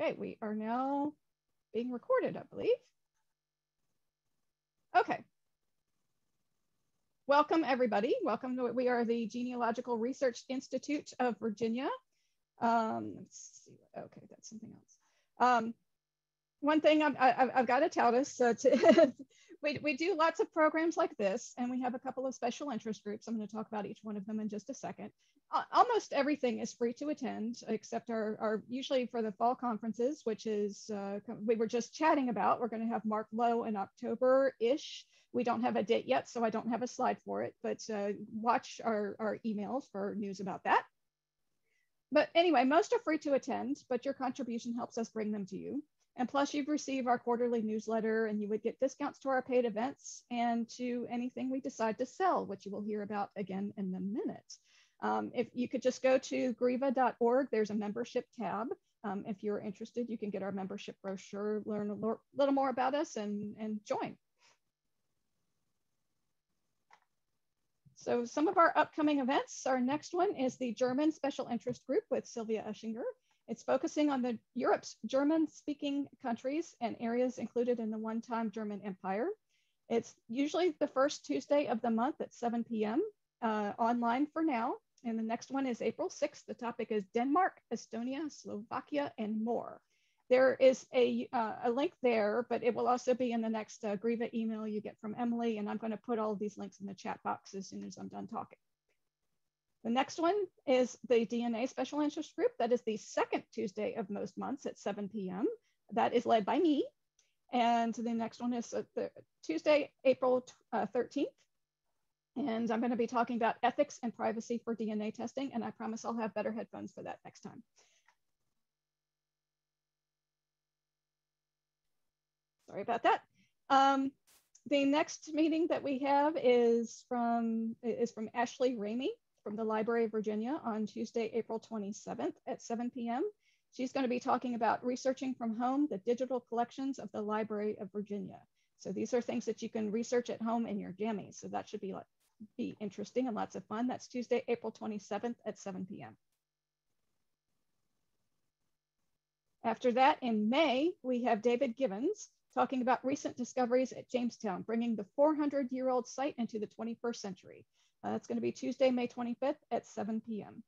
Okay, we are now being recorded, I believe. Okay. Welcome, everybody. Welcome to we are the Genealogical Research Institute of Virginia. Um, let's see. Okay, that's something else. Um, one thing I've, I've, I've got to tell us uh, to we, we do lots of programs like this, and we have a couple of special interest groups. I'm going to talk about each one of them in just a second. Uh, almost everything is free to attend, except our, our usually for the fall conferences, which is uh, we were just chatting about. We're going to have Mark Lowe in October-ish. We don't have a date yet, so I don't have a slide for it, but uh, watch our, our emails for news about that. But anyway, most are free to attend, but your contribution helps us bring them to you. And plus you'd receive our quarterly newsletter and you would get discounts to our paid events and to anything we decide to sell, which you will hear about again in a minute. Um, if you could just go to griva.org, there's a membership tab. Um, if you're interested, you can get our membership brochure, learn a little more about us and, and join. So some of our upcoming events, our next one is the German Special Interest Group with Sylvia Uschinger. It's focusing on the Europe's German-speaking countries and areas included in the one-time German Empire. It's usually the first Tuesday of the month at 7 p.m. Uh, online for now. And the next one is April 6th. The topic is Denmark, Estonia, Slovakia, and more. There is a, uh, a link there, but it will also be in the next uh, GRIVA email you get from Emily. And I'm going to put all these links in the chat box as soon as I'm done talking. The next one is the DNA Special Interest Group. That is the second Tuesday of most months at 7 p.m. That is led by me. And the next one is uh, the Tuesday, April uh, 13th. And I'm going to be talking about ethics and privacy for DNA testing. And I promise I'll have better headphones for that next time. Sorry about that. Um, the next meeting that we have is from is from Ashley Ramey from the Library of Virginia on Tuesday, April 27th at 7 p.m. She's going to be talking about researching from home the digital collections of the Library of Virginia. So these are things that you can research at home in your jammies. So that should be, be interesting and lots of fun. That's Tuesday, April 27th at 7 p.m. After that, in May, we have David Givens talking about recent discoveries at Jamestown, bringing the 400-year-old site into the 21st century. Uh, it's going to be Tuesday, May 25th at 7 p.m.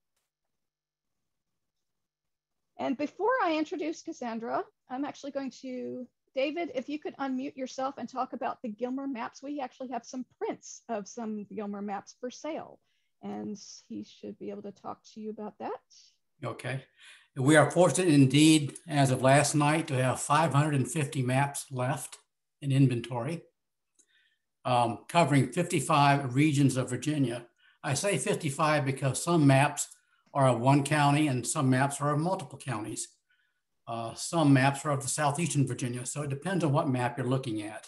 And before I introduce Cassandra, I'm actually going to, David, if you could unmute yourself and talk about the Gilmer maps. We actually have some prints of some Gilmer maps for sale. And he should be able to talk to you about that. Okay. We are fortunate indeed, as of last night, to have 550 maps left in inventory um, covering 55 regions of Virginia. I say 55 because some maps are of one county and some maps are of multiple counties. Uh, some maps are of the southeastern Virginia, so it depends on what map you're looking at.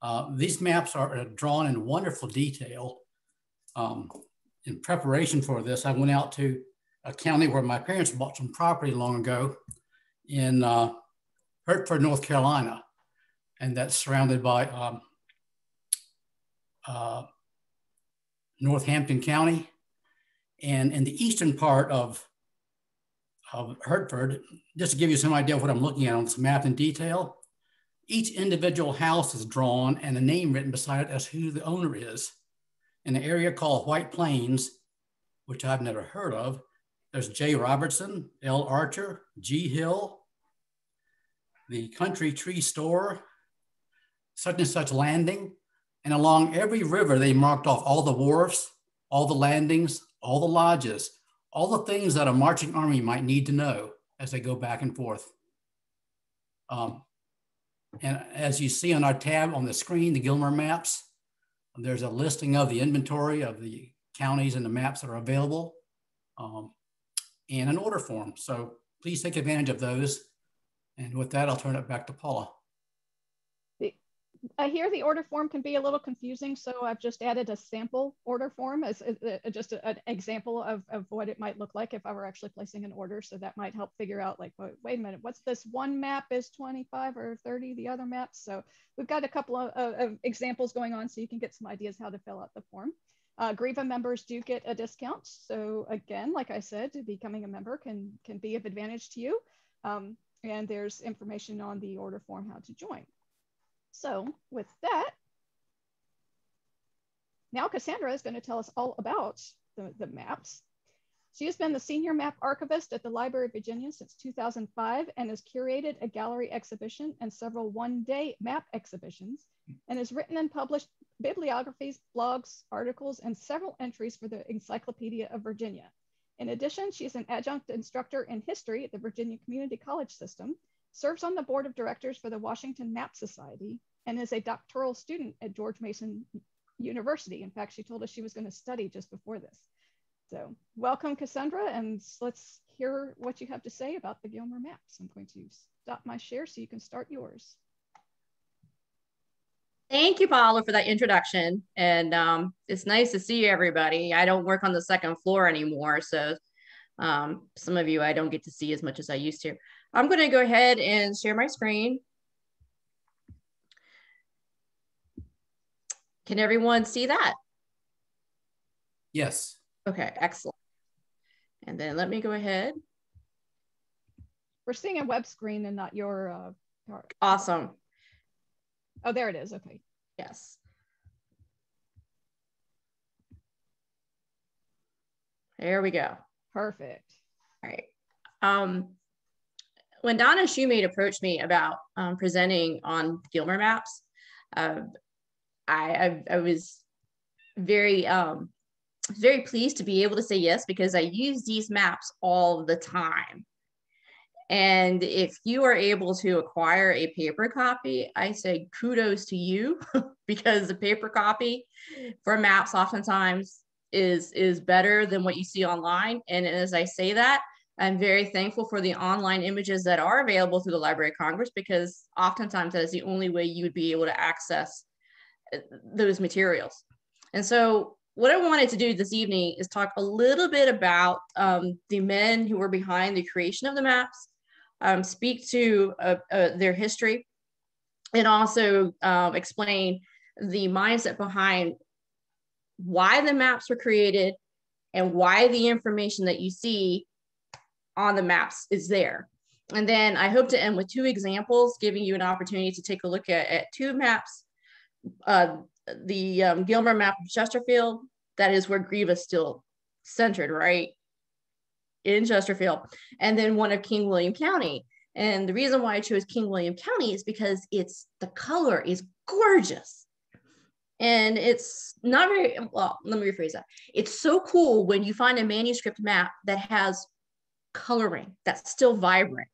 Uh, these maps are uh, drawn in wonderful detail. Um, in preparation for this, I went out to a county where my parents bought some property long ago in uh, Hertford, North Carolina, and that's surrounded by um, uh, Northampton County. And in the eastern part of, of Hertford, just to give you some idea of what I'm looking at on this map in detail, each individual house is drawn and a name written beside it as who the owner is. In an area called White Plains, which I've never heard of, there's J. Robertson, L. Archer, G. Hill, the Country Tree Store, such and such landing, and along every river, they marked off all the wharfs, all the landings, all the lodges, all the things that a marching army might need to know as they go back and forth. Um, and as you see on our tab on the screen, the Gilmer maps, there's a listing of the inventory of the counties and the maps that are available um, in an order form. So please take advantage of those. And with that, I'll turn it back to Paula. I hear the order form can be a little confusing, so I've just added a sample order form as, as, as just a, an example of, of what it might look like if I were actually placing an order. So that might help figure out like, wait, wait a minute, what's this one map is 25 or 30, the other maps. So we've got a couple of, of, of examples going on so you can get some ideas how to fill out the form. Uh, GRIVA members do get a discount. So again, like I said, becoming a member can, can be of advantage to you. Um, and there's information on the order form how to join. So with that, now Cassandra is going to tell us all about the, the maps. She has been the senior map archivist at the Library of Virginia since 2005 and has curated a gallery exhibition and several one-day map exhibitions and has written and published bibliographies, blogs, articles, and several entries for the Encyclopedia of Virginia. In addition, she is an adjunct instructor in history at the Virginia Community College System, serves on the board of directors for the Washington Map Society, and is a doctoral student at George Mason University. In fact, she told us she was going to study just before this. So welcome, Cassandra, and let's hear what you have to say about the Gilmer maps. I'm going to stop my share so you can start yours. Thank you, Paula, for that introduction. And um, it's nice to see everybody. I don't work on the second floor anymore, so um, some of you I don't get to see as much as I used to. I'm going to go ahead and share my screen. Can everyone see that? Yes. Okay, excellent. And then let me go ahead. We're seeing a web screen and not your. Uh, awesome. Oh, there it is. Okay. Yes. There we go. Perfect. All right. Um, when Donna Shoemate approached me about um, presenting on Gilmer maps, uh, I, I, I, was very um, very pleased to be able to say yes because I use these maps all the time. And if you are able to acquire a paper copy, I say kudos to you because the paper copy for maps oftentimes is is better than what you see online. And as I say that, I'm very thankful for the online images that are available through the Library of Congress because oftentimes that is the only way you would be able to access uh, those materials. And so what I wanted to do this evening is talk a little bit about um, the men who were behind the creation of the maps um, speak to uh, uh, their history, and also um, explain the mindset behind why the maps were created and why the information that you see on the maps is there. And then I hope to end with two examples, giving you an opportunity to take a look at, at two maps. Uh, the um, Gilmer map of Chesterfield, that is where Greville still centered, right? in Chesterfield, and then one of King William County. And the reason why I chose King William County is because it's the color is gorgeous. And it's not very well, let me rephrase that. It's so cool when you find a manuscript map that has coloring that's still vibrant,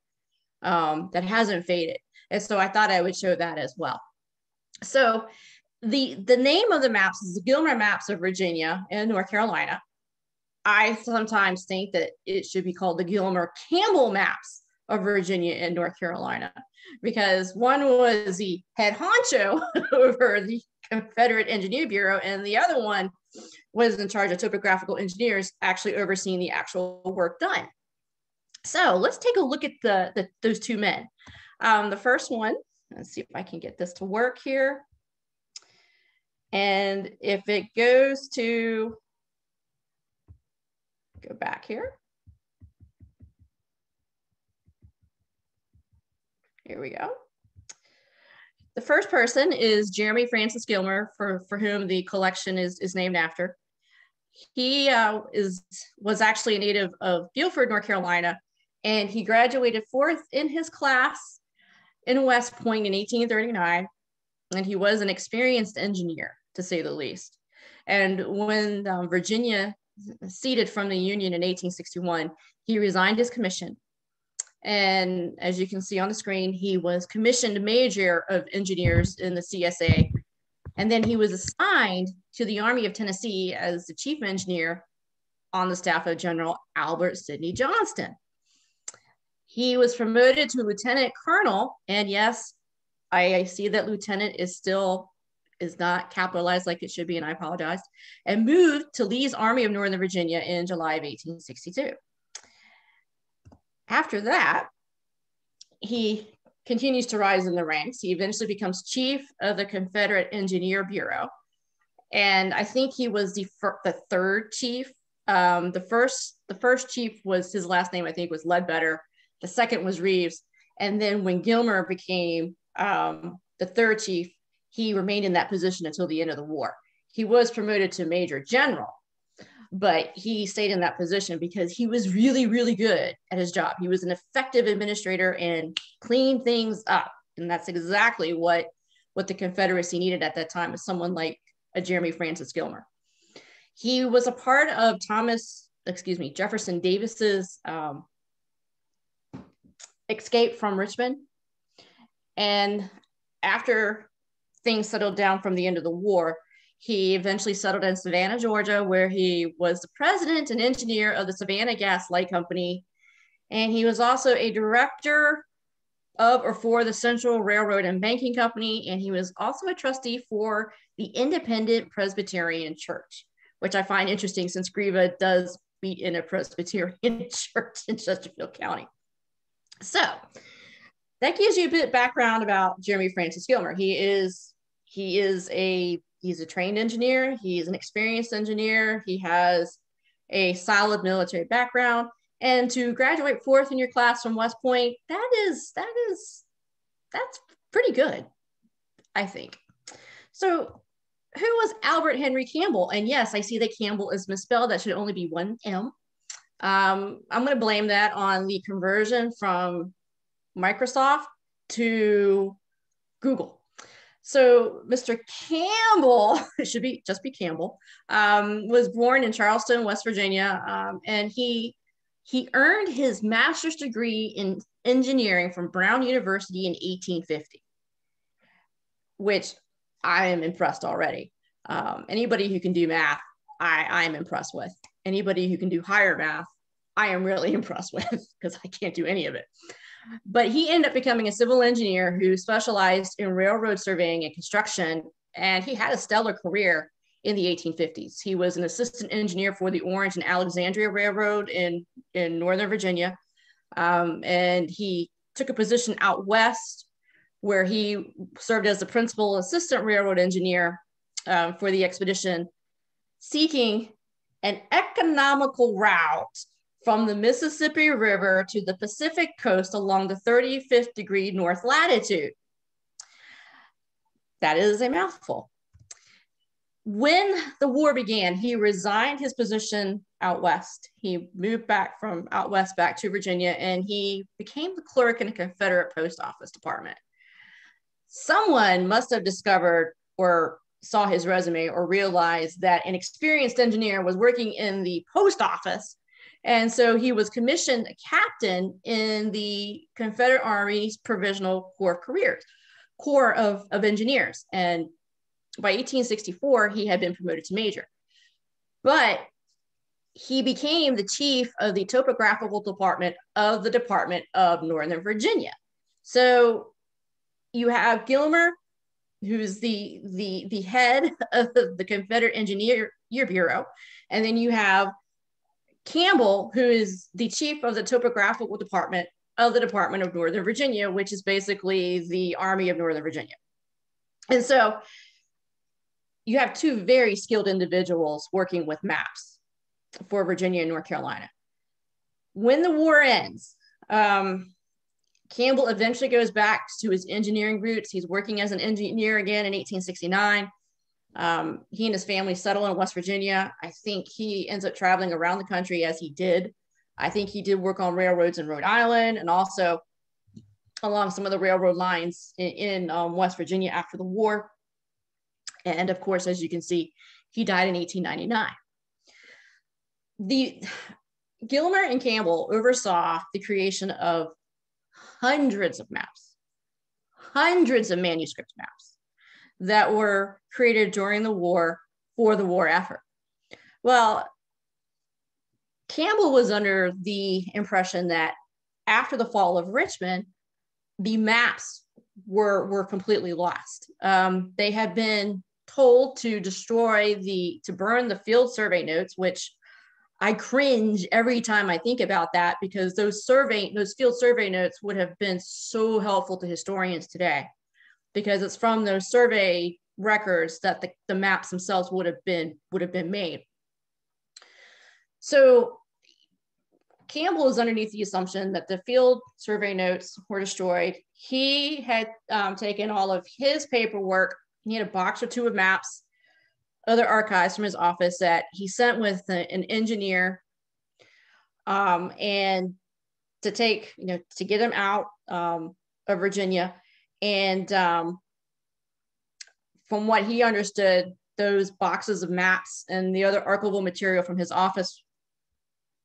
um, that hasn't faded. And so I thought I would show that as well. So the the name of the maps is the Gilmer Maps of Virginia and North Carolina. I sometimes think that it should be called the Gilmer Campbell maps of Virginia and North Carolina, because one was the head honcho over the Confederate Engineer Bureau, and the other one was in charge of topographical engineers, actually overseeing the actual work done. So let's take a look at the, the those two men. Um, the first one, let's see if I can get this to work here. And if it goes to go back here. Here we go. The first person is Jeremy Francis Gilmer, for, for whom the collection is, is named after. He uh, is was actually a native of Beaufort, North Carolina, and he graduated fourth in his class in West Point in 1839. And he was an experienced engineer, to say the least. And when um, Virginia seceded from the Union in 1861, he resigned his commission. And as you can see on the screen, he was commissioned major of engineers in the CSA. And then he was assigned to the Army of Tennessee as the chief engineer on the staff of General Albert Sidney Johnston. He was promoted to lieutenant colonel. And yes, I, see that lieutenant is still is not capitalized like it should be, and I apologize, and moved to Lee's Army of Northern Virginia in July of 1862. After that, he continues to rise in the ranks. He eventually becomes chief of the Confederate Engineer Bureau. And I think he was the, the third chief. Um, the first the first chief was his last name, I think, was Leadbetter. The second was Rives. And then when Gilmer became um, the third chief, he remained in that position until the end of the war. He was promoted to major general, but he stayed in that position because he was really, really good at his job. He was an effective administrator and cleaned things up. And that's exactly what, what the Confederacy needed at that time, is someone like a Jeremy Francis Gilmer. He was a part of Thomas, excuse me, Jefferson Davis's um, escape from Richmond. And after things settled down from the end of the war, he eventually settled in Savannah, Georgia, where he was the president and engineer of the Savannah Gas Light Company. And he was also a director of or for the Central Railroad and Banking Company. And he was also a trustee for the Independent Presbyterian Church, which I find interesting since GRIVA does meet in a Presbyterian church in Chesterfield County. So that gives you a bit background about Jeremy Francis Gilmer. He is he is a he's a trained engineer. He's an experienced engineer. He has a solid military background. And to graduate fourth in your class from West Point, that is that is that's pretty good, I think. So who was Albert Henry Campbell? And yes, I see that Campbell is misspelled. That should only be one M. Um, I'm going to blame that on the conversion from Microsoft to Google. So Mr. Campbell, it should be just be Campbell, um, was born in Charleston, West Virginia, um, and he he earned his master's degree in engineering from Brown University in 1850, which I am impressed already. Um, anybody who can do math, I, I am impressed with. Anybody who can do higher math, I am really impressed with because I can't do any of it. But he ended up becoming a civil engineer who specialized in railroad surveying and construction. And he had a stellar career in the 1850s. He was an assistant engineer for the Orange and Alexandria Railroad in, in Northern Virginia. Um, and he took a position out west where he served as the principal assistant railroad engineer um, for the expedition, seeking an economical route from the Mississippi River to the Pacific coast along the 35th degree north latitude. That is a mouthful. When the war began, he resigned his position out west. He moved back from out west back to Virginia and he became the clerk in a Confederate post office department. Someone must have discovered or saw his resume or realized that an experienced engineer was working in the post office and so he was commissioned a captain in the Confederate Army's Provisional Corps of Careers, Corps of, of Engineers. And by 1864, he had been promoted to major. But he became the chief of the topographical department of the Department of Northern Virginia. So you have Gilmer, who's the the the head of the Confederate Engineer Bureau, and then you have Campbell, who is the chief of the topographical department of the Department of Northern Virginia, which is basically the Army of Northern Virginia. And so you have two very skilled individuals working with maps for Virginia and North Carolina. When the war ends, um, Campbell eventually goes back to his engineering roots. He's working as an engineer again in 1869. Um, he and his family settle in West Virginia. I think he ends up traveling around the country as he did. I think he did work on railroads in Rhode Island and also along some of the railroad lines in, in um, West Virginia after the war. And of course, as you can see, he died in 1899. The Gilmer and Campbell oversaw the creation of hundreds of maps, hundreds of manuscript maps that were created during the war for the war effort. Well, Campbell was under the impression that after the fall of Richmond, the maps were, were completely lost. Um, they had been told to destroy the, to burn the field survey notes, which I cringe every time I think about that because those survey, those field survey notes would have been so helpful to historians today because it's from those survey records that the, the maps themselves would have been would have been made. So Campbell is underneath the assumption that the field survey notes were destroyed. He had um, taken all of his paperwork. He had a box or two of maps, other archives from his office that he sent with a, an engineer, um, and to take, you know, to get him out um, of Virginia. And um, from what he understood, those boxes of maps and the other archival material from his office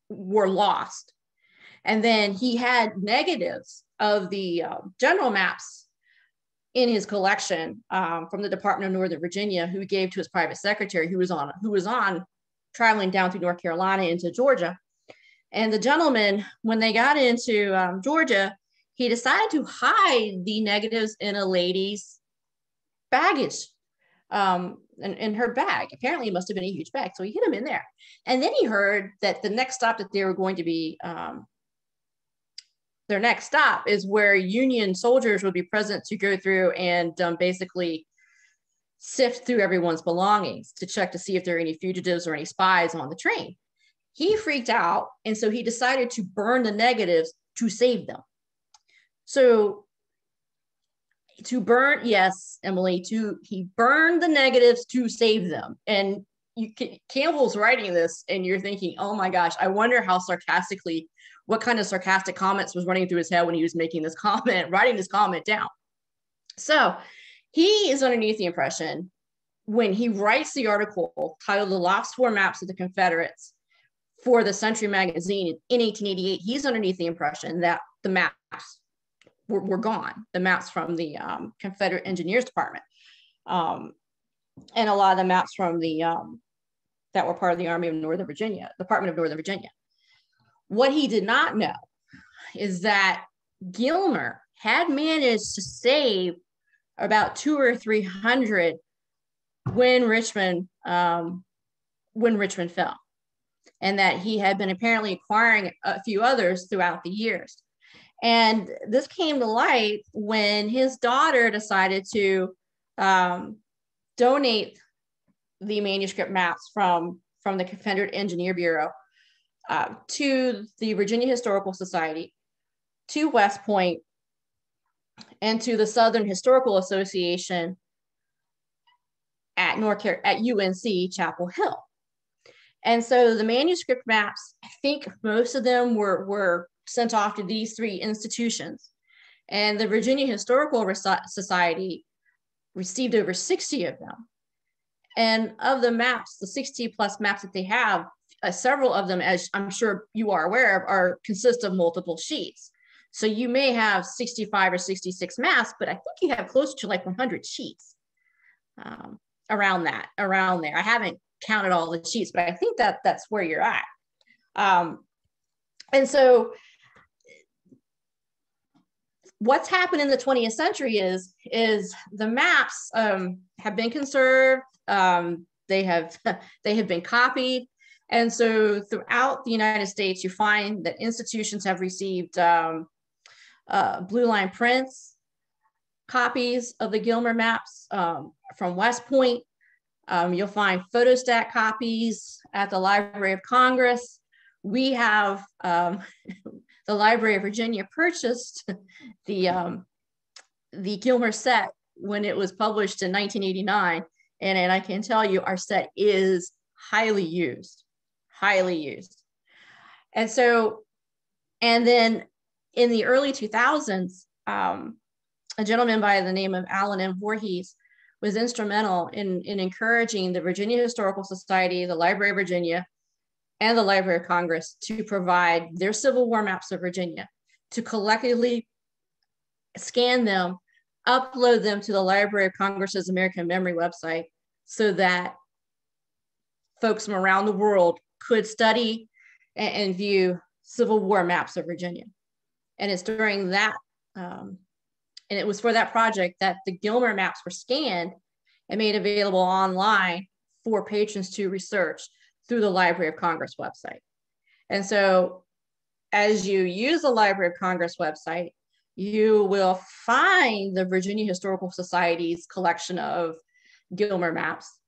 were lost. And then he had negatives of the uh, general maps in his collection um, from the Department of Northern Virginia, who gave to his private secretary, who was on who was on traveling down through North Carolina into Georgia. And the gentleman, when they got into um, Georgia, he decided to hide the negatives in a lady's baggage um, in, in her bag. Apparently, it must have been a huge bag. So he hid them in there. And then he heard that the next stop that they were going to be, um, their next stop is where Union soldiers would be present to go through and um, basically sift through everyone's belongings to check to see if there are any fugitives or any spies on the train. He freaked out. And so he decided to burn the negatives to save them. So to burn yes emily to he burned the negatives to save them. And you campbell's writing this and you're thinking oh my gosh i wonder how sarcastically what kind of sarcastic comments was running through his head when he was making this comment writing this comment down. So he is underneath the impression when he writes the article titled the lost war maps of the confederates for the century magazine in 1888 he's underneath the impression that the maps were, were gone, the maps from the um, Confederate Engineers Department. Um, and a lot of the maps from the um, that were part of the Army of Northern Virginia, Department of Northern Virginia. What he did not know is that Gilmer had managed to save about two or three hundred when Richmond um, when Richmond fell, and that he had been apparently acquiring a few others throughout the years. And this came to light when his daughter decided to um, donate the manuscript maps from, from the Confederate Engineer Bureau uh, to the Virginia Historical Society, to West Point, and to the Southern Historical Association at North Car- at UNC Chapel Hill. And so the manuscript maps, I think most of them were, were sent off to these three institutions. And the Virginia Historical Society received over 60 of them. And of the maps, the 60 plus maps that they have, uh, several of them, as I'm sure you are aware of, are consist of multiple sheets. So you may have 65 or 66 maps, but I think you have close to like 100 sheets um, around that, around there. I haven't counted all the sheets, but I think that that's where you're at. Um, and so what's happened in the 20th century is is the maps um, have been conserved um, they have they have been copied. And so throughout the united states you find that institutions have received um, uh, blue line prints copies of the gilmer maps um, from west point. Um, you'll find photostat copies at the library of congress. We have um, the Library of Virginia purchased the um, the Gilmer set when it was published in 1989, and, and I can tell you our set is highly used, highly used. And so, and then in the early 2000s, um, a gentleman by the name of Alan M. Voorhees was instrumental in, in encouraging the Virginia Historical Society, the Library of Virginia, and the Library of Congress to provide their Civil War maps of Virginia, to collectively scan them, upload them to the Library of Congress's American Memory website so that folks from around the world could study and, and view Civil War maps of Virginia. And it's during that, um, and it was for that project that the Gilmer maps were scanned and made available online for patrons to research through the Library of Congress website. And so as you use the Library of Congress website, you will find the Virginia Historical Society's collection of Gilmer maps.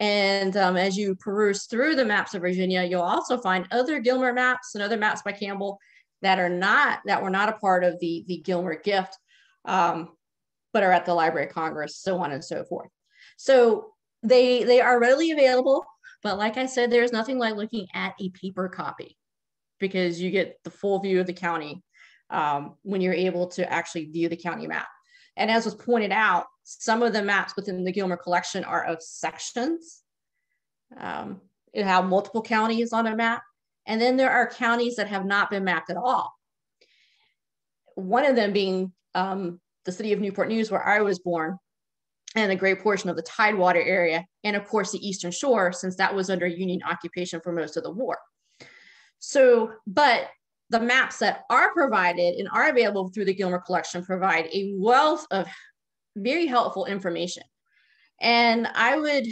And um, as you peruse through the maps of Virginia, you'll also find other Gilmer maps and other maps by Campbell that are not that were not a part of the the Gilmer gift, um, but are at the Library of Congress, so on and so forth. So they they are readily available, but like I said, there's nothing like looking at a paper copy because you get the full view of the county um, when you're able to actually view the county map. And as was pointed out, some of the maps within the Gilmer collection are of sections. Um, it have multiple counties on a map. And then there are counties that have not been mapped at all. One of them being um, the city of Newport News, where I was born, and a great portion of the Tidewater area, and of course the Eastern Shore, since that was under Union occupation for most of the war. So, but the maps that are provided and are available through the Gilmer collection provide a wealth of very helpful information. And I would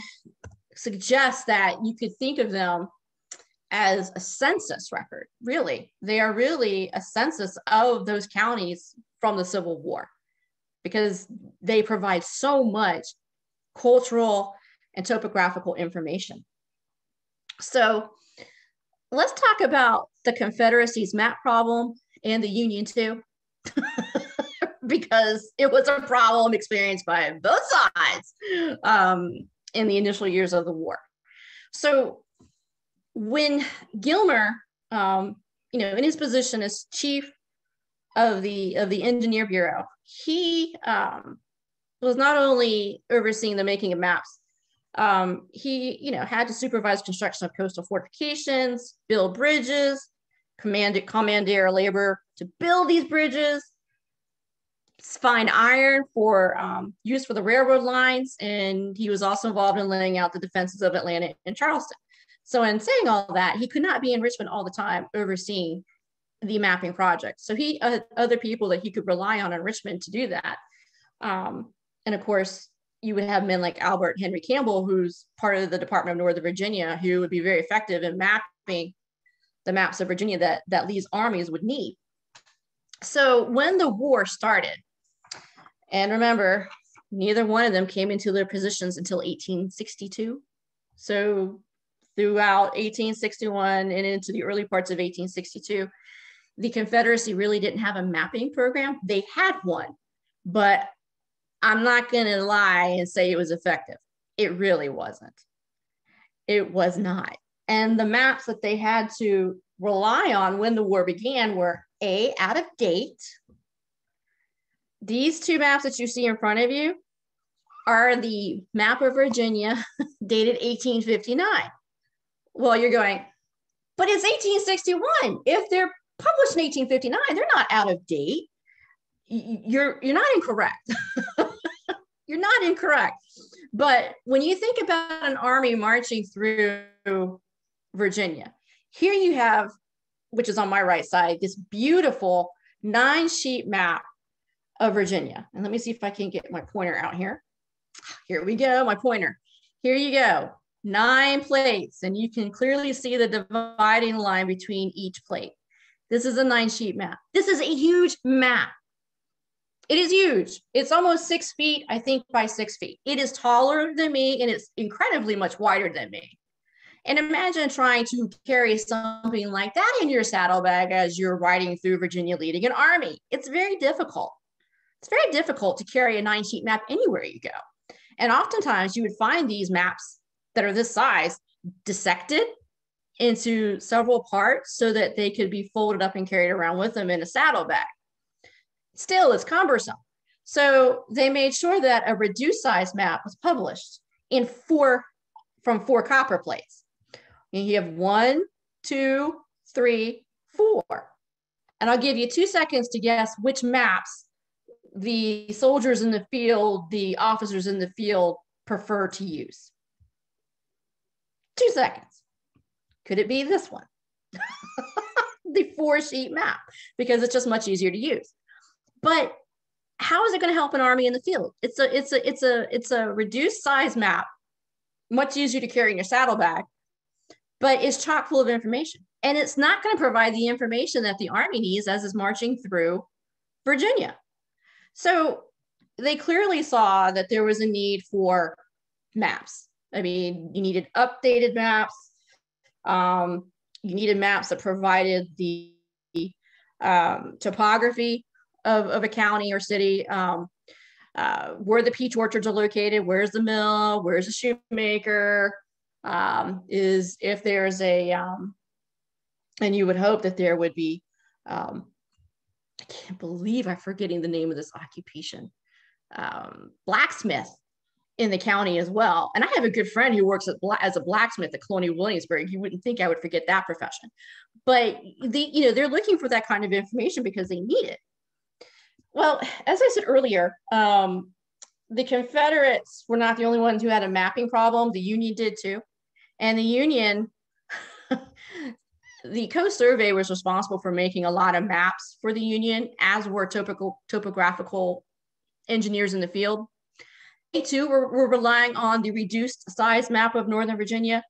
suggest that you could think of them as a census record, really. They are really a census of those counties from the Civil War because they provide so much cultural and topographical information. So let's talk about the Confederacy's map problem and the Union too, because it was a problem experienced by both sides um, in the initial years of the war. So when Gilmer, um, you know, in his position as chief of the of the Engineer Bureau, he um, was not only overseeing the making of maps, um, he, you know, had to supervise construction of coastal fortifications, build bridges, command commandeer labor to build these bridges, find iron for um, use for the railroad lines, and he was also involved in laying out the defenses of Atlanta and Charleston. So, in saying all that, he could not be in Richmond all the time overseeing the mapping project. So he had other people that he could rely on in Richmond to do that. Um, and of course, you would have men like Albert Henry Campbell, who's part of the Department of Northern Virginia, who would be very effective in mapping the maps of Virginia that, that Lee's armies would need. So when the war started, and remember, neither one of them came into their positions until 1862. So throughout 1861 and into the early parts of 1862, the Confederacy really didn't have a mapping program. They had one, but I'm not going to lie and say it was effective. It really wasn't. It was not. And the maps that they had to rely on when the war began were A, out of date. These two maps that you see in front of you are the map of Virginia dated 1859. Well, you're going, but it's 1861. If they're published in 1859, they're not out of date. You're you're not incorrect. you're not incorrect. But when you think about an army marching through Virginia, here you have, which is on my right side, this beautiful nine sheet map of Virginia. And let me see if I can get my pointer out here. Here we go, my pointer. Here you go, nine plates. And you can clearly see the dividing line between each plate. This is a nine sheet map. This is a huge map. It is huge. It's almost six feet, I think, by six feet. It is taller than me and it's incredibly much wider than me. And imagine trying to carry something like that in your saddlebag as you're riding through Virginia leading an army. It's very difficult. It's very difficult to carry a nine sheet map anywhere you go. And oftentimes you would find these maps that are this size dissected into several parts so that they could be folded up and carried around with them in a saddlebag still it's cumbersome. So they made sure that a reduced size map was published in four from four copper plates. And you have one, two, three, four. And I'll give you two seconds to guess which maps the soldiers in the field, the officers in the field prefer to use. Two seconds. Could it be this one? the four sheet map, because it's just much easier to use. But how is it going to help an army in the field? It's a it's a it's a it's a reduced size map, much easier to carry in your saddlebag, but it's chock full of information. And it's not going to provide the information that the army needs as it's marching through Virginia. So they clearly saw that there was a need for maps. I mean, you needed updated maps. Um, you needed maps that provided the um, topography of, of a county or city, um, uh, where the peach orchards are located, where's the mill, where's the shoemaker, um, is if there's a, um, and you would hope that there would be, um, I can't believe I'm forgetting the name of this occupation, um, blacksmith in the county as well. And I have a good friend who works as a blacksmith at Colonial Williamsburg. You wouldn't think I would forget that profession, but the, you know, they're looking for that kind of information because they need it. Well, as I said earlier, um, the Confederates were not the only ones who had a mapping problem. The Union did too. And the Union, the Coast Survey was responsible for making a lot of maps for the Union, as were topical, topographical engineers in the field. Too were, were relying on the reduced size map of Northern Virginia.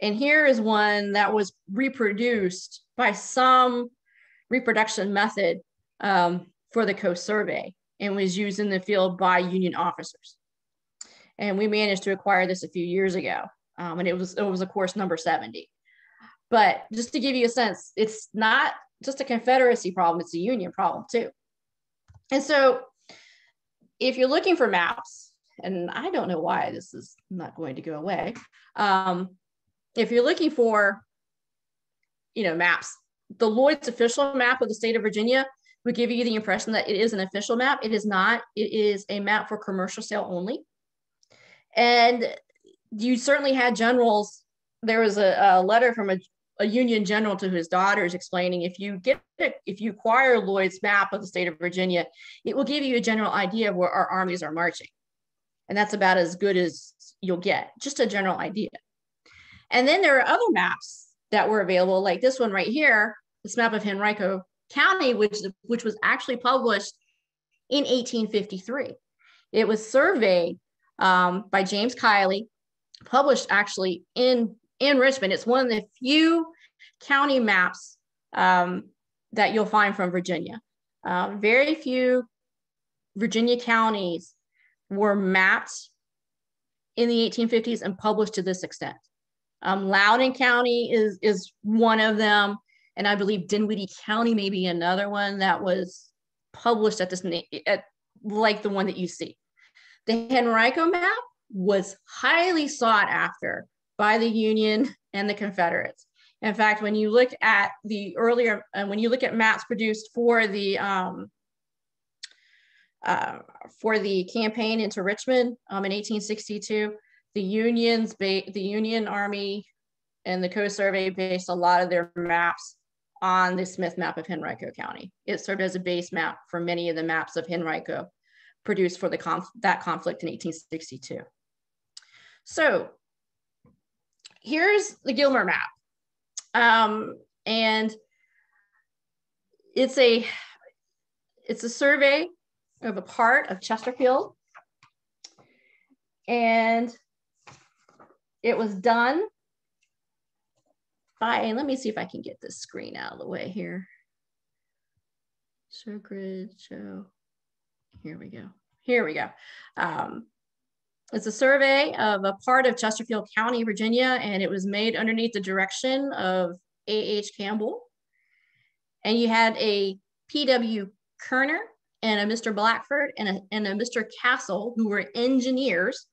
And here is one that was reproduced by some reproduction method um, for the Coast Survey and was used in the field by Union officers. And we managed to acquire this a few years ago. Um, and it was, it was of course number 70. But just to give you a sense, it's not just a Confederacy problem, it's a Union problem too. And so if you're looking for maps, and I don't know why this is not going to go away. Um, if you're looking for, you know, maps, the Lloyd's official map of the state of Virginia would give you the impression that it is an official map. It is not. It is a map for commercial sale only. And you certainly had generals. There was a, a letter from a, a, Union general to his daughters explaining if you get if you acquire Lloyd's map of the state of Virginia, it will give you a general idea of where our armies are marching. And that's about as good as you'll get, just a general idea. And then there are other maps that were available, like this one right here, this map of Henrico County, which, which was actually published in 1853. It was surveyed um, by James Keily, published actually in, in Richmond. It's one of the few county maps um, that you'll find from Virginia. Uh, very few Virginia counties were mapped in the 1850s and published to this extent. Um, Loudoun County is, is one of them and I believe Dinwiddie County may be another one that was published at this at like the one that you see. The Henrico map was highly sought after by the Union and the Confederates. In fact, when you look at the earlier, uh, when you look at maps produced for the um, uh, for the campaign into Richmond um, in 1862, the Union's the Union Army and the Coast Survey based a lot of their maps on the Smith map of Henrico County. It served as a base map for many of the maps of Henrico produced for the conf that conflict in 1862. So here's the Gilmer map. Um, and it's a, it's a survey of a part of Chesterfield. And it was done by, let me see if I can get this screen out of the way here. Show grid, show, here we go. Here we go. Um, it's a survey of a part of Chesterfield County, Virginia, and it was made underneath the direction of A.H. Campbell. And you had a P.W. Koerner and a Mr. Blackford and a, and a Mr. Castle, who were engineers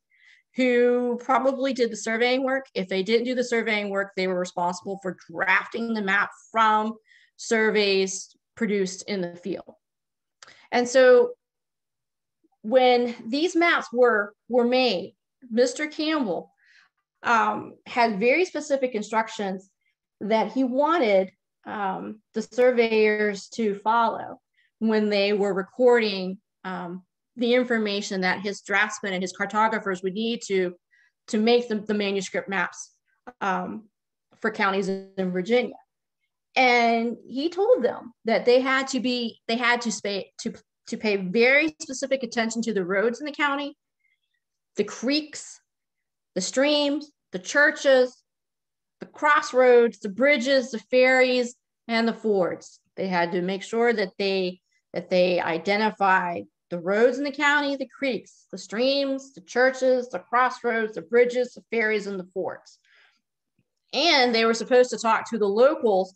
who probably did the surveying work. If they didn't do the surveying work, they were responsible for drafting the map from surveys produced in the field. And so when these maps were, were made, Mr. Campbell um, had very specific instructions that he wanted um, the surveyors to follow when they were recording um, the information that his draftsmen and his cartographers would need to to make the, the manuscript maps um, for counties in Virginia. And he told them that they had to be, they had to to, to pay very specific attention to the roads in the county, the creeks, the streams, the churches, the crossroads, the bridges, the ferries, and the fords. They had to make sure that they that they identified the roads in the county, the creeks, the streams, the churches, the crossroads, the bridges, the ferries, and the forts. And they were supposed to talk to the locals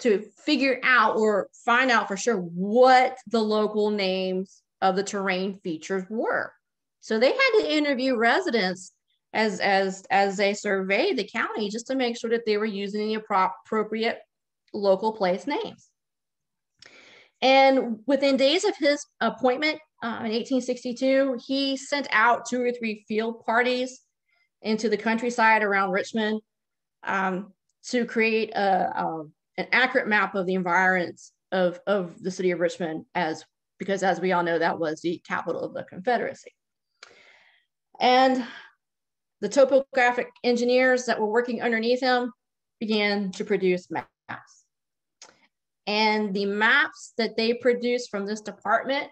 to figure out or find out for sure what the local names of the terrain features were. So they had to interview residents as as as they surveyed the county just to make sure that they were using the appropriate local place names. And within days of his appointment uh, in 1862, he sent out two or three field parties into the countryside around Richmond um, to create a, a, an accurate map of the environs of, of the city of Richmond as because as we all know, that was the capital of the Confederacy. And the topographic engineers that were working underneath him began to produce maps. And the maps that they produced from this department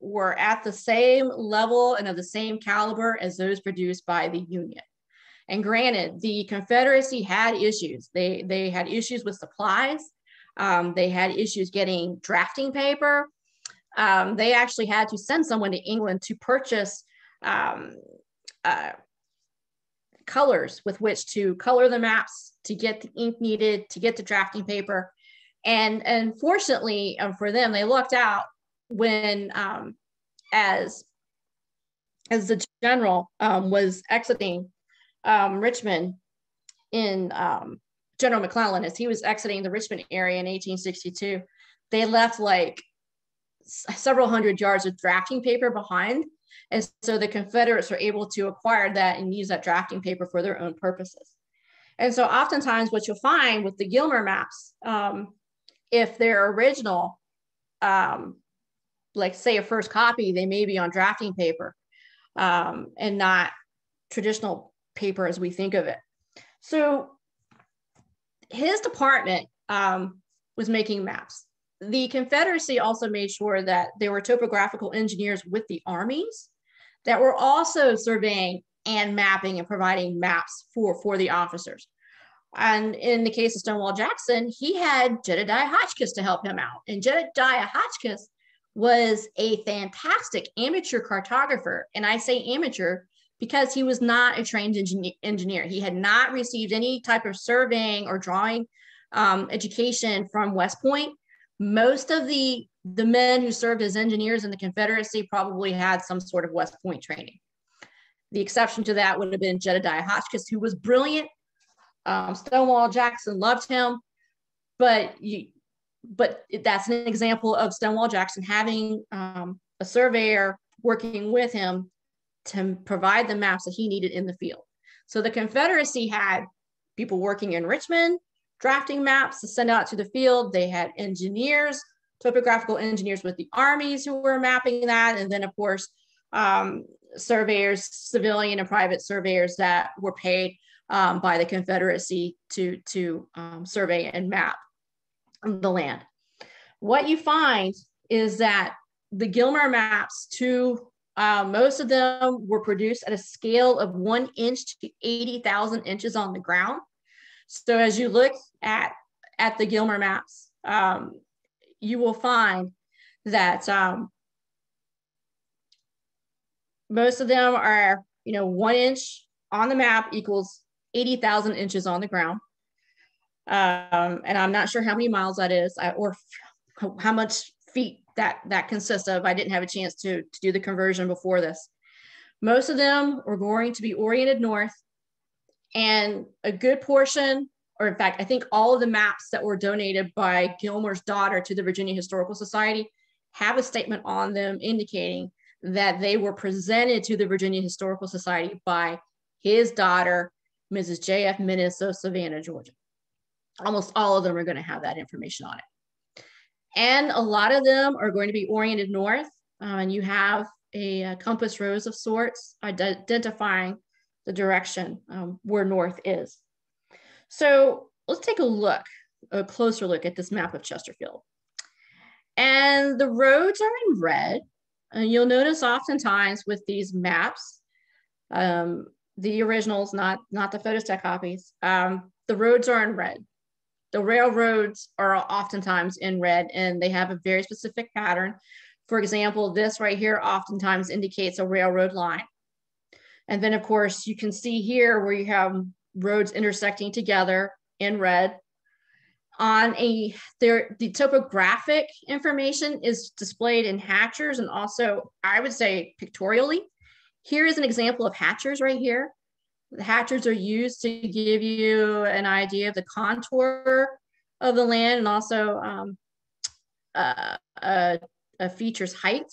were at the same level and of the same caliber as those produced by the Union. And granted, the Confederacy had issues. They, they had issues with supplies. Um, they had issues getting drafting paper. Um, they actually had to send someone to England to purchase um, uh, colors with which to color the maps, to get the ink needed, to get the drafting paper. And, unfortunately um, for them, they lucked out when um, as, as the general um, was exiting um, Richmond in um, General McClellan, as he was exiting the Richmond area in 1862, they left like several hundred yards of drafting paper behind and so the Confederates were able to acquire that and use that drafting paper for their own purposes. And so oftentimes what you'll find with the Gilmer maps, um, if they're original, um, like say a first copy, they may be on drafting paper um, and not traditional paper as we think of it. So his department um, was making maps. The Confederacy also made sure that there were topographical engineers with the armies that were also surveying and mapping and providing maps for, for the officers. And in the case of Stonewall Jackson, he had Jedediah Hotchkiss to help him out. And Jedediah Hotchkiss was a fantastic amateur cartographer. And I say amateur because he was not a trained engineer. He had not received any type of surveying or drawing um, education from West Point. Most of the the men who served as engineers in the Confederacy probably had some sort of West Point training. The exception to that would have been Jedediah Hotchkiss, who was brilliant. Um, Stonewall Jackson loved him, but you, but that's an example of Stonewall Jackson having um, a surveyor working with him to provide the maps that he needed in the field. So the Confederacy had people working in Richmond, drafting maps to send out to the field. They had engineers topographical engineers with the armies who were mapping that. And then of course, um, surveyors, civilian and private surveyors that were paid um, by the Confederacy to, to um, survey and map the land. What you find is that the Gilmer maps to uh, most of them were produced at a scale of one inch to 80,000 inches on the ground. So as you look at, at the Gilmer maps, um, you will find that um, most of them are, you know, one inch on the map equals 80,000 inches on the ground. Um, and I'm not sure how many miles that is or how much feet that, that consists of. I didn't have a chance to, to do the conversion before this. Most of them are going to be oriented north and a good portion or in fact, I think all of the maps that were donated by Gilmer's daughter to the Virginia Historical Society have a statement on them indicating that they were presented to the Virginia Historical Society by his daughter, Mrs. J.F. Minis of Savannah, Georgia. Almost all of them are going to have that information on it. And a lot of them are going to be oriented north. Um, and you have a, a, compass rose of sorts identifying the direction um, where north is. So let's take a look, a closer look at this map of Chesterfield. And the roads are in red. And you'll notice oftentimes with these maps, um, the originals, not, not the photostat copies, um, the roads are in red. The railroads are oftentimes in red and they have a very specific pattern For example, this right here oftentimes indicates a railroad line. And then of course you can see here where you have roads intersecting together in red. On a, there, the topographic information is displayed in hachures and also I would say pictorially. Here is an example of hachures right here. The hachures are used to give you an idea of the contour of the land and also um, uh, uh, uh, features height.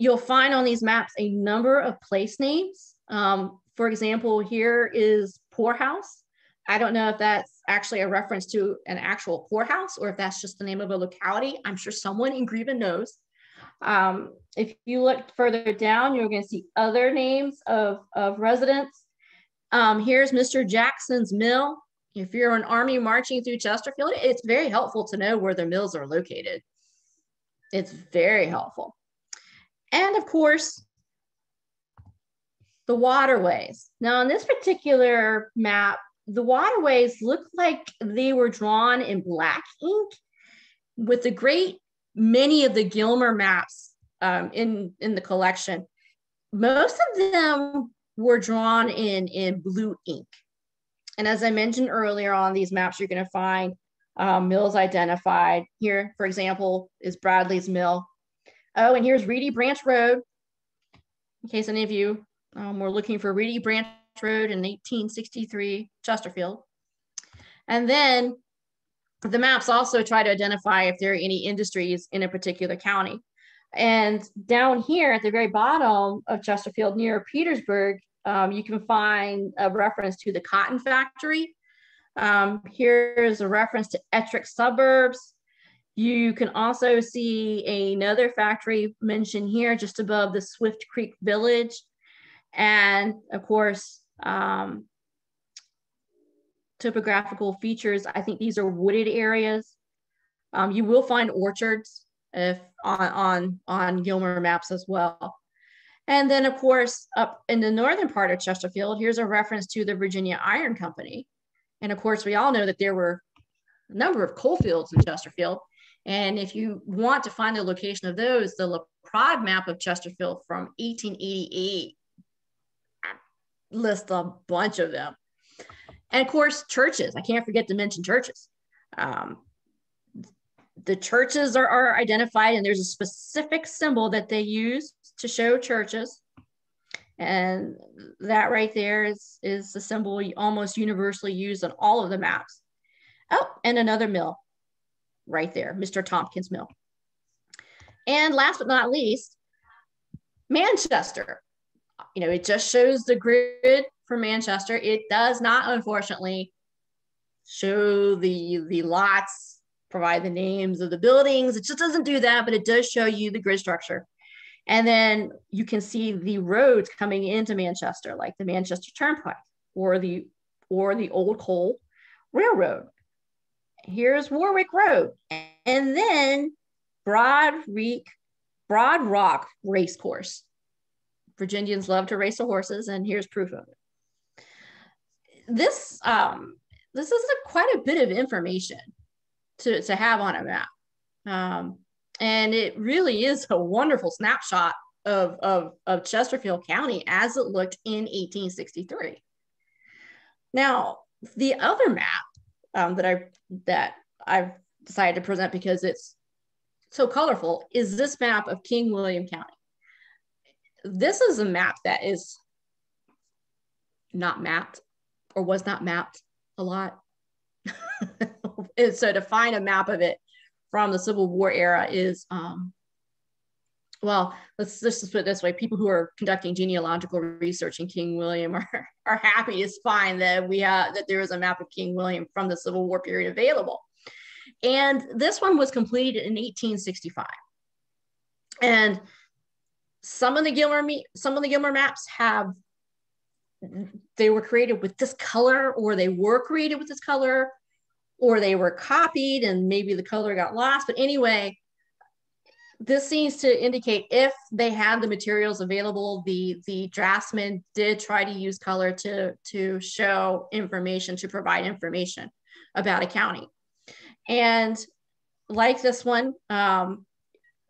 You'll find on these maps a number of place names. Um, for example, here is poorhouse. I don't know if that's actually a reference to an actual poorhouse or if that's just the name of a locality. I'm sure someone in Greenville knows. Um, if you look further down, you're going to see other names of, of residents. Um, here's Mr. Jackson's Mill. If you're an army marching through Chesterfield, it's very helpful to know where the mills are located. It's very helpful. And of course, the waterways. Now, on this particular map, the waterways look like they were drawn in black ink with the great many of the Gilmer maps um, in, in the collection. Most of them were drawn in, in blue ink. And as I mentioned earlier on these maps, you're going to find um, mills identified. Here, for example, is Bradley's Mill. Oh, and here's Reedy Branch Road. In case any of you um, were looking for Reedy Branch Road in 1863 Chesterfield. And then the maps also try to identify if there are any industries in a particular county. And down here at the very bottom of Chesterfield near Petersburg, um, you can find a reference to the cotton factory. Um, here's a reference to Ettrick suburbs. You can also see another factory mentioned here just above the Swift Creek Village. And of course, um, topographical features, I think these are wooded areas. Um, you will find orchards if on, on, on Gilmer maps as well. And then of course, up in the northern part of Chesterfield, here's a reference to the Virginia Iron Company. And of course, we all know that there were a number of coal fields in Chesterfield. And if you want to find the location of those, the LaPrade map of Chesterfield from 1888 lists a bunch of them. And of course, churches. I can't forget to mention churches. Um, the churches are, are identified, and there's a specific symbol that they use to show churches. And that right there is, is the symbol almost universally used on all of the maps. Oh, and another mill right there, Mr. Tompkins Mill. And last but not least, Manchester. You know, it just shows the grid for Manchester. It does not, unfortunately, show the the lots, provide the names of the buildings. It just doesn't do that, but it does show you the grid structure. And then you can see the roads coming into Manchester, like the Manchester Turnpike or the or the Old Coal Railroad. Here's Warwick Road, and then Broad Reek, Broad Rock Racecourse. Virginians love to race the horses, and here's proof of it this um, this is a, quite a bit of information to, to have on a map. Um, and it really is a wonderful snapshot of, of, of Chesterfield County as it looked in 1863. Now, the other map um, that I that I've decided to present because it's so colorful is this map of King William County. This is a map that is not mapped or was not mapped a lot. and so to find a map of it from the Civil War era is, um, well, let's, let's just put it this way. People who are conducting genealogical research in King William are, are happy to find that we have, that there is a map of King William from the Civil War period available. And this one was completed in 1865. And some of the Gilmer some of the Gilmer maps have they were created with this color or they were created with this color or they were copied and maybe the color got lost. But anyway this seems to indicate if they had the materials available the the draftsman did try to use color to to show information to provide information about a county. And like this one um,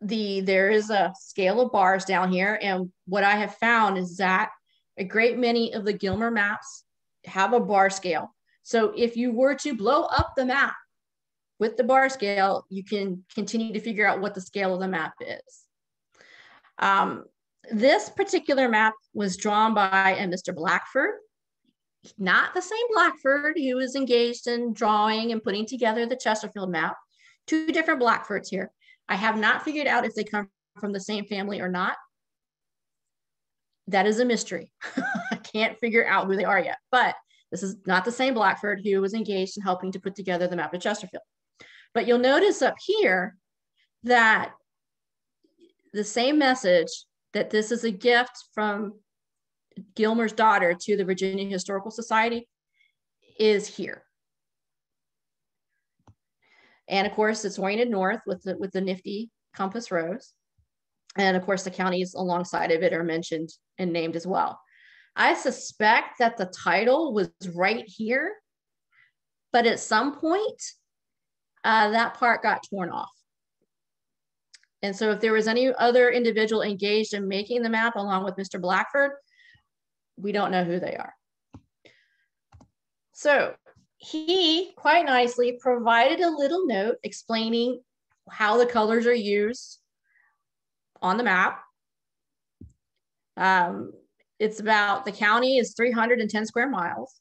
the there is a scale of bars down here, and what I have found is that a great many of the Gilmer maps have a bar scale. So if you were to blow up the map with the bar scale, you can continue to figure out what the scale of the map is. Um, this particular map was drawn by a Mr. Blackford, not the same Blackford who was engaged in drawing and putting together the Chesterfield map. Two different Blackfords here. I have not figured out if they come from the same family or not. That is a mystery. I can't figure out who they are yet, but this is not the same Blackford who was engaged in helping to put together the map of Chesterfield. But you'll notice up here that the same message that this is a gift from Gilmer's daughter to the Virginia Historical Society is here. And of course, it's oriented north with the, with the nifty compass rose. And of course, the counties alongside of it are mentioned and named as well. I suspect that the title was right here, but at some point, uh, that part got torn off. And so if there was any other individual engaged in making the map along with Mr. Blackford, we don't know who they are. So he quite nicely provided a little note explaining how the colors are used on the map. Um, it's about the county is 310 square miles.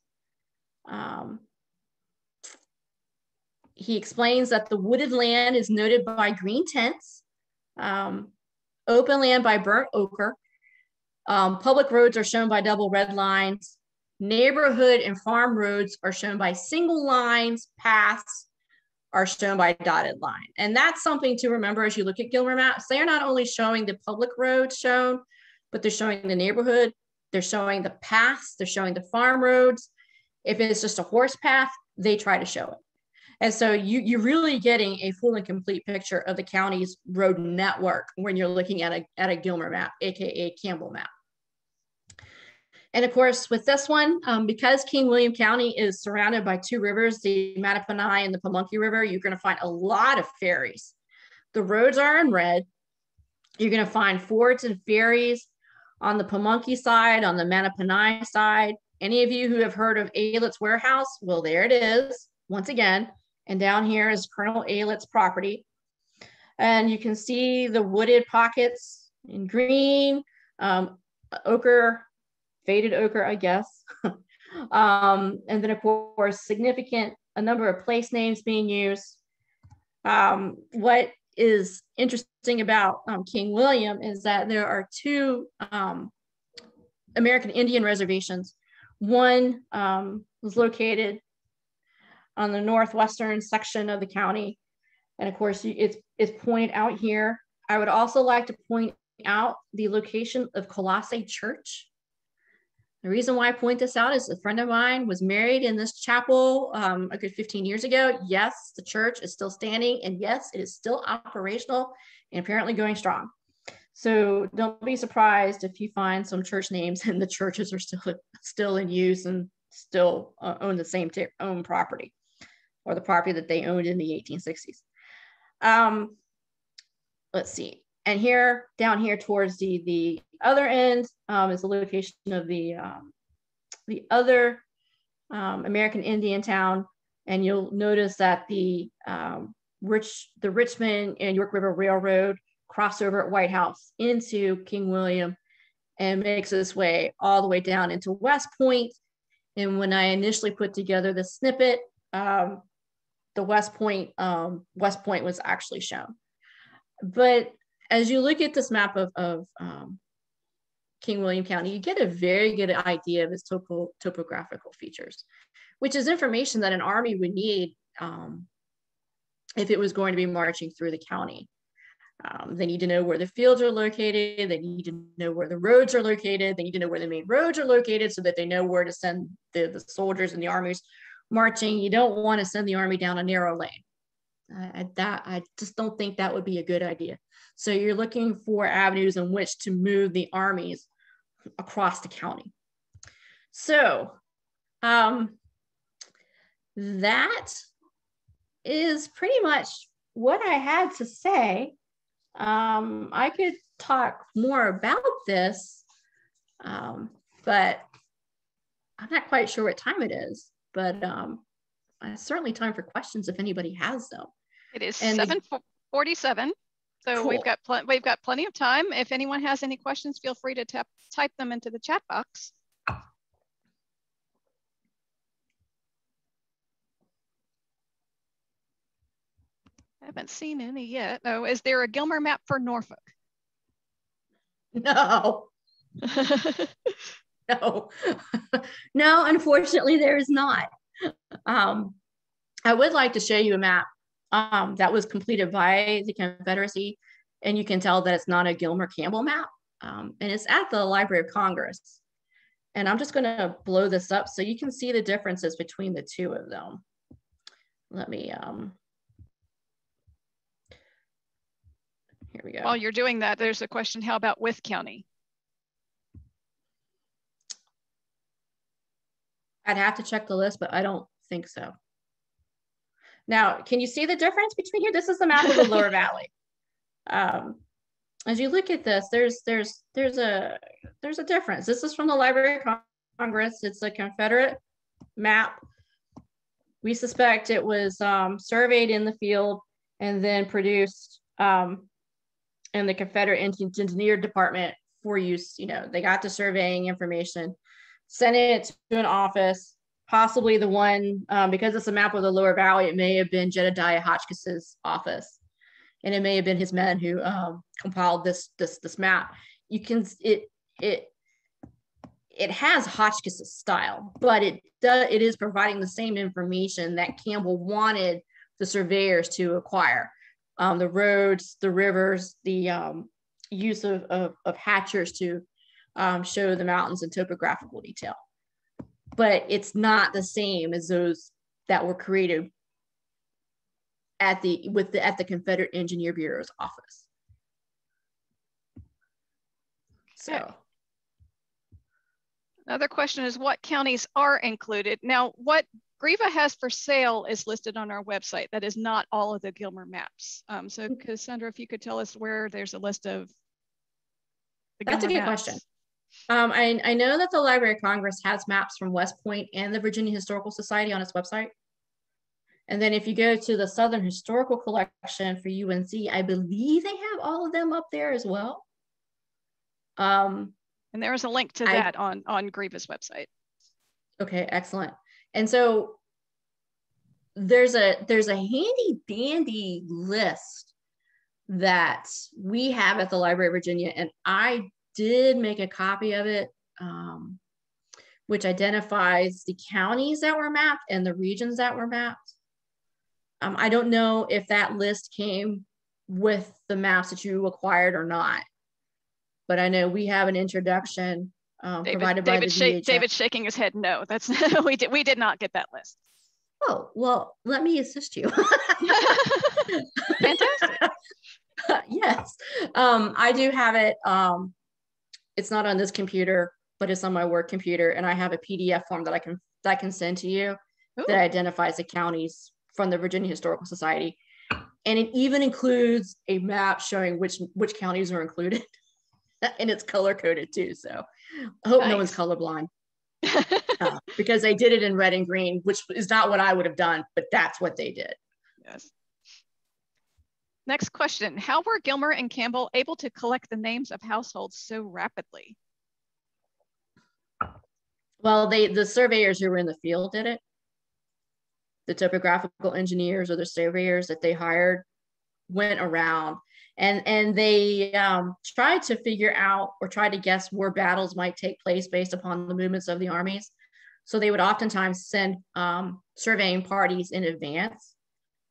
Um, he explains that the wooded land is noted by green tents, um, open land by burnt ochre, um, public roads are shown by double red lines, neighborhood and farm roads are shown by single lines, paths are shown by dotted line. And that's something to remember as you look at Gilmer maps. They are not only showing the public roads shown, but they're showing the neighborhood, they're showing the paths, they're showing the farm roads. If it's just a horse path, they try to show it. And so you, you're really getting a full and complete picture of the county's road network when you're looking at a, at a Gilmer map, AKA Campbell map. And of course, with this one, um, because King William County is surrounded by two rivers, the Mattaponi and the Pamunkey River, you're going to find a lot of ferries. The roads are in red. You're going to find forts and ferries on the Pamunkey side, on the Mattaponi side. Any of you who have heard of Aylett's Warehouse, well, there it is once again. And down here is Colonel Aylett's property. And you can see the wooded pockets in green, um, ochre faded ochre, I guess. um, and then of course, significant, a number of place names being used. Um, what is interesting about um, King William is that there are two um, American Indian reservations. One um, was located on the northwestern section of the county. And of course, it's, it's pointed out here. I would also like to point out the location of Colossae Church. The reason why I point this out is a friend of mine was married in this chapel um, a good 15 years ago. Yes, the church is still standing, and yes, it is still operational and apparently going strong. So don't be surprised if you find some church names and the churches are still still in use and still uh, own the same own property or the property that they owned in the 1860s. Um, let's see and here down here towards the the other end um, is the location of the um, the other um, American Indian town, and you'll notice that the um, rich the Richmond and York River Railroad cross over at White House into King William and makes its way all the way down into West Point. And when I initially put together the snippet, um, the West Point um, West Point was actually shown. But as you look at this map of, of um, King William County, you get a very good idea of its topo, topographical features, which is information that an army would need um, if it was going to be marching through the county. Um, they need to know where the fields are located. They need to know where the roads are located. They need to know where the main roads are located so that they know where to send the, the soldiers and the armies marching. You don't want to send the army down a narrow lane. I, that I just don't think that would be a good idea. So you're looking for avenues in which to move the armies across the county. So um, that is pretty much what I had to say Um, I could talk more about this, um, but I'm not quite sure what time it is. But um, it's certainly time for questions if anybody has them. It is and 747. So cool. we've got we've got plenty of time. If anyone has any questions, feel free to tap, type them into the chat box. I haven't seen any yet. Oh, is there a Gilmer map for Norfolk? No. no. no, unfortunately, there is not. Um, I would like to show you a map um, that was completed by the Confederacy, and you can tell that it's not a Gilmer Campbell map, um, and it's at the Library of Congress. And I'm just going to blow this up so you can see the differences between the two of them. Let me um, Here we go. While you're doing that, there's a question, how about with County? I'd have to check the list, but I don't think so. Now, can you see the difference between here? This is the map of the lower valley. Um, as you look at this, there's there's there's a there's a difference. This is from the Library of Congress. It's a Confederate map. We suspect it was um, surveyed in the field and then produced um, and the Confederate Engineer Department for use. You know, they got the surveying information, sent it to an office, possibly the one um, because it's a map of the Lower Valley. It may have been Jedediah Hotchkiss's office, and it may have been his men who um, compiled this this this map. You can it it it has Hotchkiss's style, but it does it is providing the same information that Campbell wanted the surveyors to acquire um, the roads, the rivers, the um, use of, of, of, hachures to um, show the mountains in topographical detail. But it's not the same as those that were created at the with the at the Confederate Engineer Bureau's office. So another question is what counties are included? Now, what GRIVA has for sale is listed on our website. That is not all of the Gilmer maps. Um, so. Cassandra, if you could tell us where there's a list of That's a good maps. question. Um, I, I know that the Library of Congress has maps from West Point and the Virginia Historical Society on its website. And then if you go to the Southern Historical Collection for UNC, I believe they have all of them up there as well. Um, and there is a link to that I, on, on GRIVA's website. Okay, excellent. And so there's a there's a handy dandy list that we have at the Library of Virginia, and I did make a copy of it, um, which identifies the counties that were mapped and the regions that were mapped. Um, I don't know if that list came with the maps that you acquired or not, but I know we have an introduction um, David, provided David by the shake, David shaking his head. No, that's we did we did not get that list. Oh well, let me assist you. Fantastic. yes, um, I do have it. Um, it's not on this computer, but it's on my work computer, and I have a PDF form that I can that I can send to you Ooh. that identifies the counties from the Virginia Historical Society, and it even includes a map showing which which counties are included, and it's color coded too. So I hope nice. no one's colorblind. uh, because they did it in red and green, which is not what I would have done, but that's what they did. Yes. Next question. How were Gilmer and Campbell able to collect the names of households so rapidly? Well, they the surveyors who were in the field did it. The topographical engineers or the surveyors that they hired went around and and they um, tried to figure out or try to guess where battles might take place based upon the movements of the armies. So they would oftentimes send um, surveying parties in advance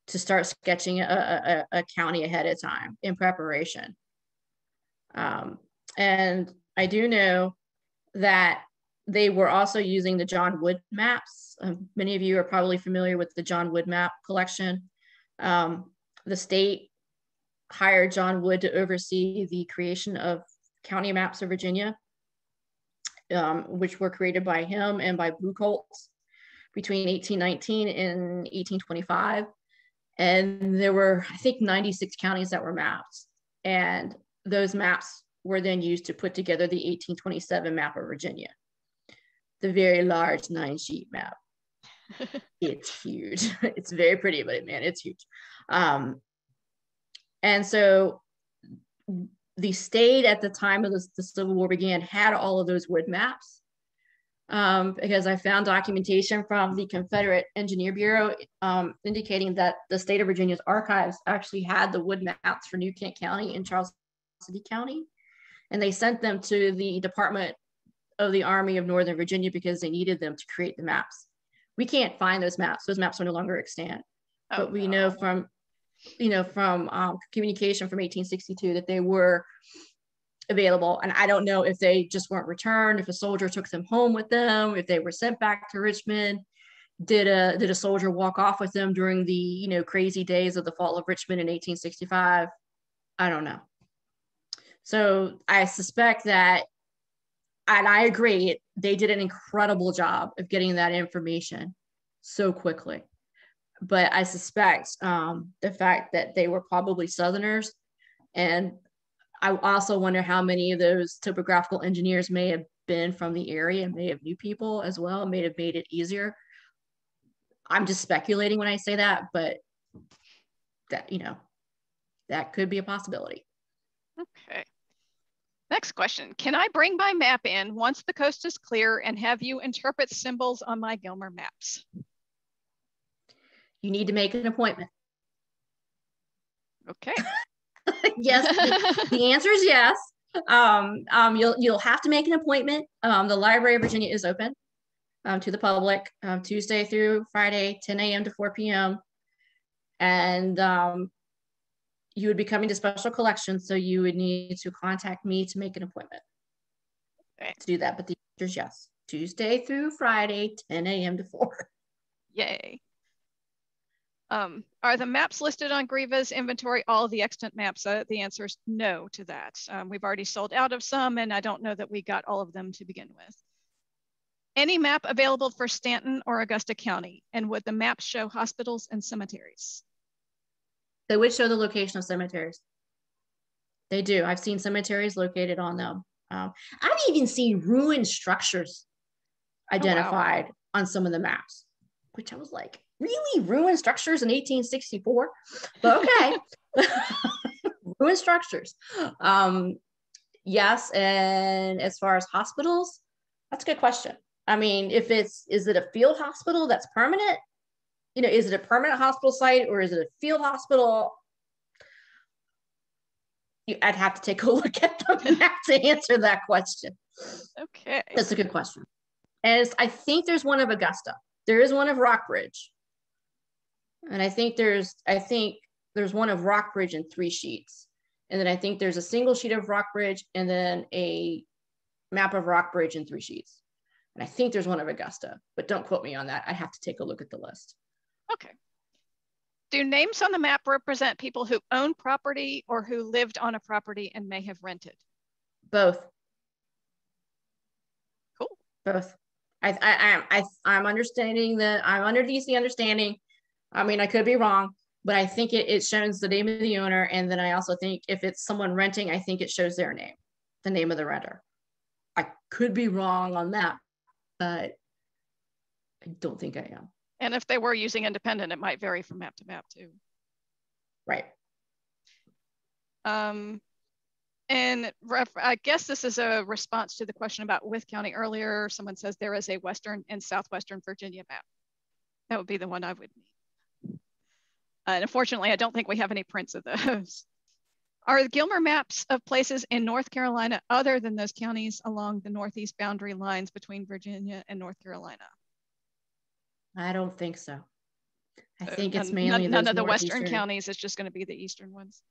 to start sketching a, a, a county ahead of time in preparation. Um, and I do know that they were also using the John Wood maps. Um, many of you are probably familiar with the John Wood map collection. Um, the state hired John Wood to oversee the creation of county maps of Virginia, um, which were created by him and by Buchholtz between 1819 and 1825. And there were, I think, 96 counties that were mapped. And those maps were then used to put together the 1827 map of Virginia, the very large nine sheet map. it's huge. It's very pretty, but man, it's huge. Um, and so the state at the time of the, the Civil War began had all of those wood maps um, because I found documentation from the Confederate Engineer Bureau um, indicating that the state of Virginia's archives actually had the wood maps for New Kent County and Charles City County. And they sent them to the Department of the Army of Northern Virginia because they needed them to create the maps. We can't find those maps. Those maps are no longer extant. Oh, but we no. know from, you know, from um, communication from 1862 that they were available. And I don't know if they just weren't returned, if a soldier took them home with them, if they were sent back to Richmond. Did a did a soldier walk off with them during the you know crazy days of the fall of Richmond in 1865? I don't know. So I suspect that, and I agree, they did an incredible job of getting that information so quickly. But I suspect um, the fact that they were probably Southerners and I also wonder how many of those topographical engineers may have been from the area and may have knew people as well, may have made it easier. I'm just speculating when I say that, but that, you know, that could be a possibility. Okay. Next question. Can I bring my map in once the coast is clear and have you interpret symbols on my Gilmer maps? You need to make an appointment. Okay. yes, the, the, answer is yes. Um, um, you'll you'll have to make an appointment. Um, the Library of Virginia is open um, to the public um, Tuesday through Friday, 10 a.m. to 4 p.m. And um, you would be coming to special collections, so you would need to contact me to make an appointment okay. to do that. But the answer is yes, Tuesday through Friday, 10 a.m. to 4. Yay. Um, are the maps listed on GRIVA's inventory all the extant maps? Uh, the answer is no to that. Um, we've already sold out of some and I don't know that we got all of them to begin with. Any map available for Staunton or Augusta County? And would the maps show hospitals and cemeteries? They would show the location of cemeteries. They do. I've seen cemeteries located on them. Um, I've even seen ruined structures identified oh, wow. on some of the maps, which I was like, really ruined structures in 1864 but okay ruined structures um yes and as far as hospitals that's a good question i mean if it's is it a field hospital that's permanent you know is it a permanent hospital site or is it a field hospital I'd have to take a look at the map to answer that question. Okay. That's a good question. And I think there's one of Augusta. There is one of Rockbridge. And I think there's, I think there's one of Rockbridge in three sheets. And then I think there's a single sheet of Rockbridge and then a map of Rockbridge in three sheets. And I think there's one of Augusta, but don't quote me on that. I have to take a look at the list. Okay. Do names on the map represent people who own property or who lived on a property and may have rented? Both. Cool. Both. I, I, I, I, I'm understanding that I'm under the understanding I mean, I could be wrong, but I think it, it shows the name of the owner. And then I also think if it's someone renting, I think it shows their name, the name of the renter. I could be wrong on that, but I don't think I am. And if they were using independent, it might vary from map to map too. Right. Um, and I guess this is a response to the question about Wythe County earlier. Someone says there is a Western and Southwestern Virginia map. That would be the one I would need. And unfortunately, I don't think we have any prints of those. Are the Gilmer maps of places in North Carolina other than those counties along the northeast boundary lines between Virginia and North Carolina? I don't think so. I uh, think it's mainly none, none of the western counties. It's just going to be the eastern ones.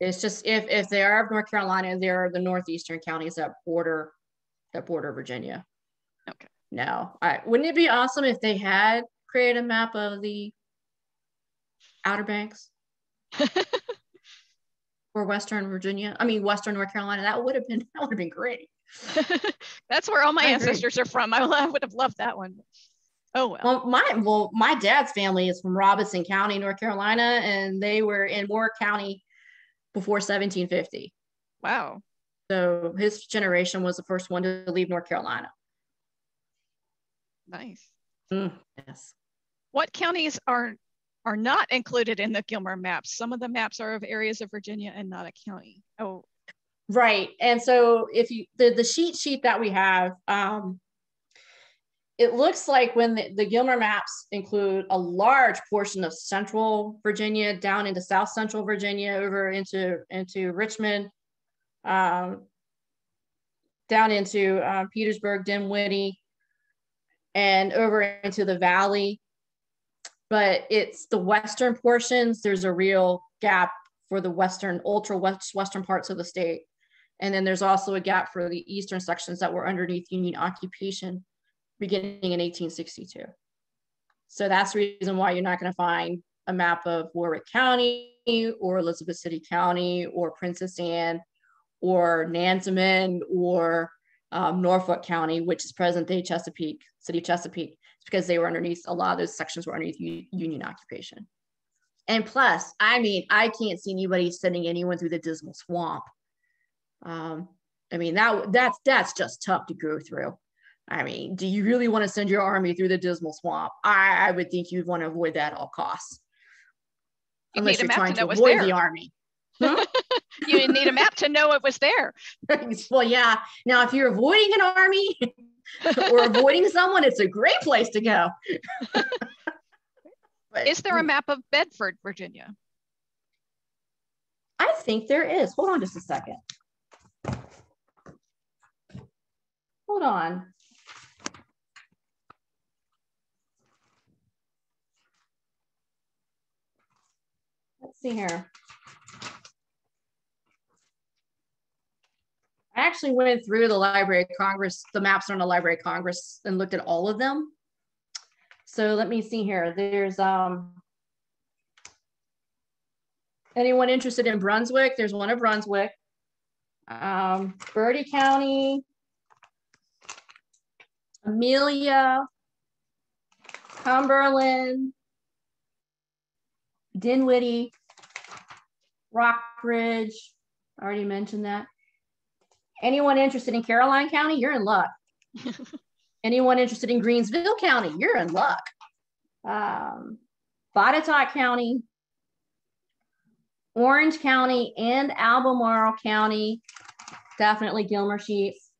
It's just if if they are of North Carolina, they are the northeastern counties that border that border Virginia. Okay. No, I wouldn't it be awesome if they had created a map of the Outer Banks or Western Virginia. I mean, Western North Carolina. That would have been that would have been great. That's where all my I ancestors agree. are from. I would have loved that one. Oh well. Well, my well, my dad's family is from Robeson County, North Carolina, and they were in Moore County before 1750. Wow. So his generation was the first one to leave North Carolina. Nice. Mm, yes. What counties are are not included in the Gilmer maps? Some of the maps are of areas of Virginia and not a county. Oh, right. And so if you the the sheet sheet that we have, um, it looks like when the, the Gilmer maps include a large portion of central Virginia down into south central Virginia over into into Richmond, um, down into uh, Petersburg, Dinwiddie, and over into the valley. But it's the western portions, there's a real gap for the western, ultra west, western parts of the state. And then there's also a gap for the eastern sections that were underneath Union occupation beginning in 1862. So that's the reason why you're not going to find a map of Warwick County or Elizabeth City County or Princess Anne or Nansemond or um, Norfolk County, which is present day Chesapeake, City Chesapeake, because they were underneath, a lot of those sections were underneath Union occupation. And plus, I mean, I can't see anybody sending anyone through the Dismal Swamp. Um, I mean, that that's that's just tough to go through. I mean, do you really want to send your army through the dismal swamp? I, I would think you'd want to avoid that at all costs. You Unless you're trying to to avoid there. the army. Hmm? you need a map to know it was there. well, yeah. Now, if you're avoiding an army or avoiding someone, it's a great place to go. But Is there a hmm. map of Bedford, Virginia? I think there is. Hold on just a second. Hold on. Let's see here. I actually went through the Library of Congress, the maps on the Library of Congress and looked at all of them. So let me see here. There's um anyone interested in Brunswick? There's one of Brunswick. Um, Bertie County, Amelia, Cumberland, Dinwiddie, Rockbridge. Already mentioned that. Anyone interested in Caroline County? You're in luck. Anyone interested in Greensville County? You're in luck. Um, Botetourt County, Orange County, and Albemarle County. Definitely Gilmer sheets.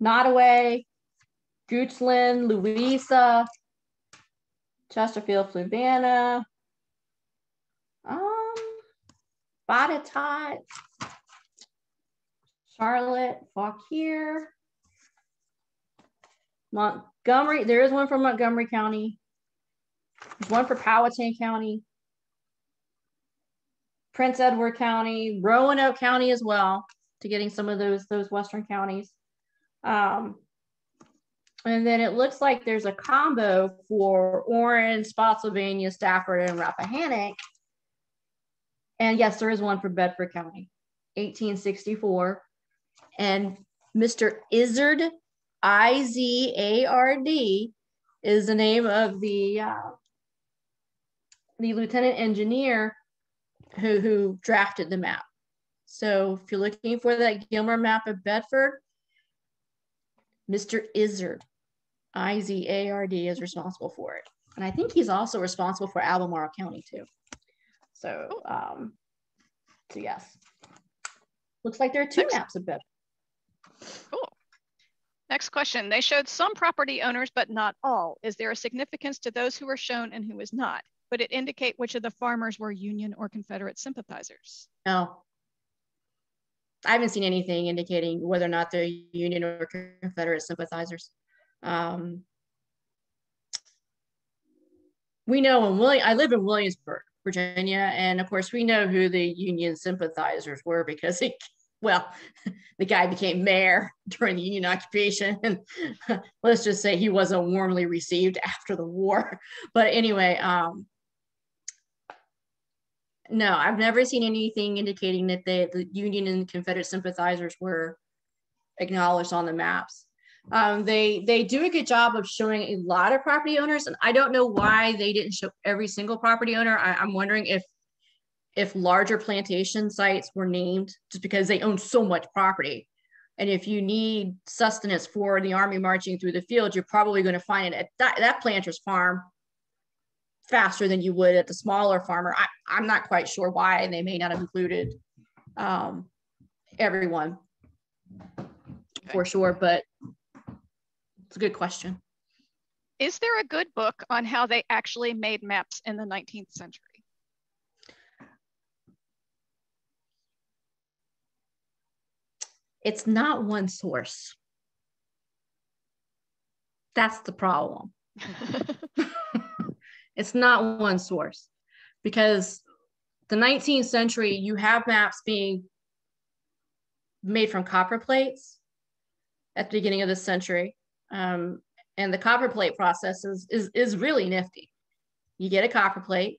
Nottoway, Goochland, Louisa, Chesterfield, Fluvanna, um, Botetourt, Charlotte, Fauquier, Montgomery. There is one from Montgomery County. There's one for Powhatan County. Prince Edward County, Roanoke County as well, to getting some of those those western counties. Um, and then it looks like there's a combo for Orange, Spotsylvania, Stafford, and Rappahannock. And yes, there is one for Bedford County, 1864. And Mr. Izzard, I Z A R D, is the name of the uh, the lieutenant engineer who who drafted the map. So if you're looking for that Gilmer map of Bedford, Mr. Izzard, I Z A R D, is responsible for it. And I think he's also responsible for Albemarle County too. So, um, so yes. Looks like there are two maps of Bedford. Cool. Next question. They showed some property owners, but not all. Is there a significance to those who were shown and who was not? Would it indicate which of the farmers were Union or Confederate sympathizers? No. I haven't seen anything indicating whether or not they're Union or Confederate sympathizers. Um, we know in William, I live in Williamsburg, Virginia, and of course we know who the Union sympathizers were because he, well, the guy became mayor during the Union occupation, and let's just say he wasn't warmly received after the war. But anyway, um, no, I've never seen anything indicating that the Union and Confederate sympathizers were acknowledged on the maps. Um, they they do a good job of showing a lot of property owners, and I don't know why they didn't show every single property owner. I, I'm wondering if if larger plantation sites were named just because they own so much property. And if you need sustenance for the army marching through the field, you're probably going to find it at that, that planter's farm faster than you would at the smaller farmer. I, I'm not quite sure why they may not have included um, everyone for sure, but it's a good question. Is there a good book on how they actually made maps in the 19th century? It's not one source. That's the problem. it's not one source because the 19th century, you have maps being made from copper plates at the beginning of the century. Um, and the copper plate process is, is, is really nifty. You get a copper plate,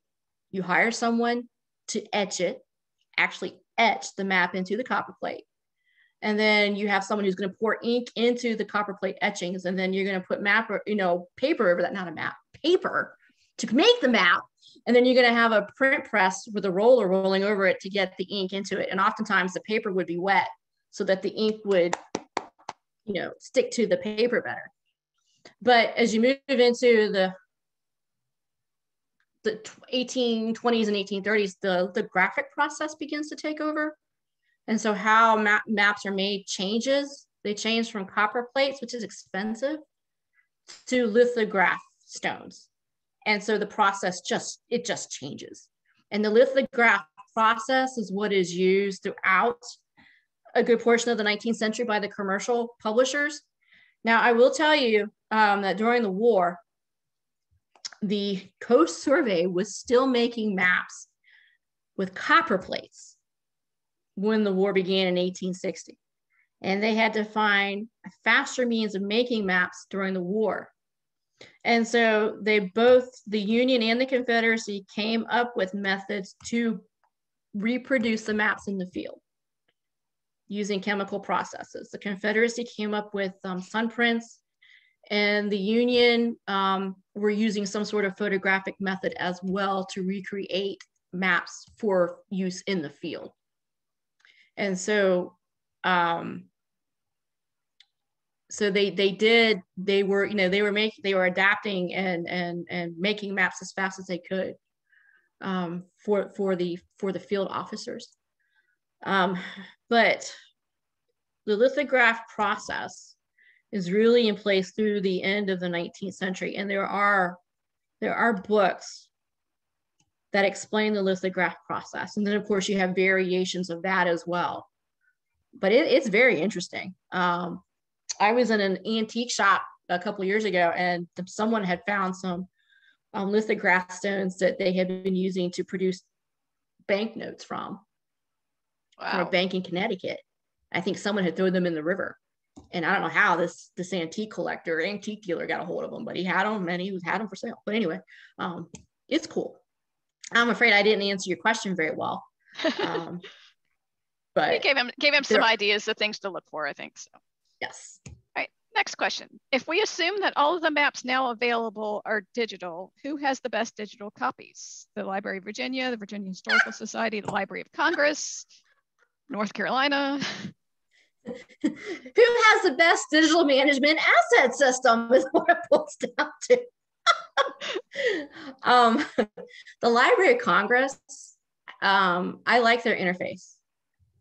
you hire someone to etch it, actually etch the map into the copper plate. And then you have someone who's going to pour ink into the copper plate etchings, and then you're going to put map or you know paper over that, not a map, paper to make the map. And then you're going to have a print press with a roller rolling over it to get the ink into it. And oftentimes the paper would be wet so that the ink would, you know, stick to the paper better. But as you move into the the 1820s and 1830s, the, the graphic process begins to take over. And so how map, maps are made changes. They change from copper plates, which is expensive, to lithograph stones. And so the process just, it just changes. And the lithograph process is what is used throughout a good portion of the 19th century by the commercial publishers. Now, I will tell you um, that during the war, the Coast Survey was still making maps with copper plates when the war began in 1860. And they had to find a faster means of making maps during the war. And so they both, the Union and the Confederacy, came up with methods to reproduce the maps in the field using chemical processes. The Confederacy came up with um, sun prints, and the Union um, were using some sort of photographic method as well to recreate maps for use in the field. And so, um, so they they did they were you know they were making they were adapting and and and making maps as fast as they could um, for for the for the field officers. Um, but the lithograph process is really in place through the end of the 19th century. And there are, there are books that explain the lithograph process. And then of course you have variations of that as well. But it, it's very interesting. Um, I was in an antique shop a couple years ago and someone had found some um, lithograph stones that they had been using to produce banknotes from wow. from a bank in Connecticut. I think someone had thrown them in the river. And I don't know how this this antique collector, antique dealer got a hold of them, but he had them and he was had them for sale. But anyway, um, it's cool. I'm afraid I didn't answer your question very well. Um, but we gave him gave him some ideas of things to look for, I think so. Yes. All right. Next question. If we assume that all of the maps now available are digital, who has the best digital copies? The Library of Virginia, the Virginia Historical Society, the Library of Congress, North Carolina. Who has the best digital management asset system is what it boils down to. um, the Library of Congress, um, I like their interface.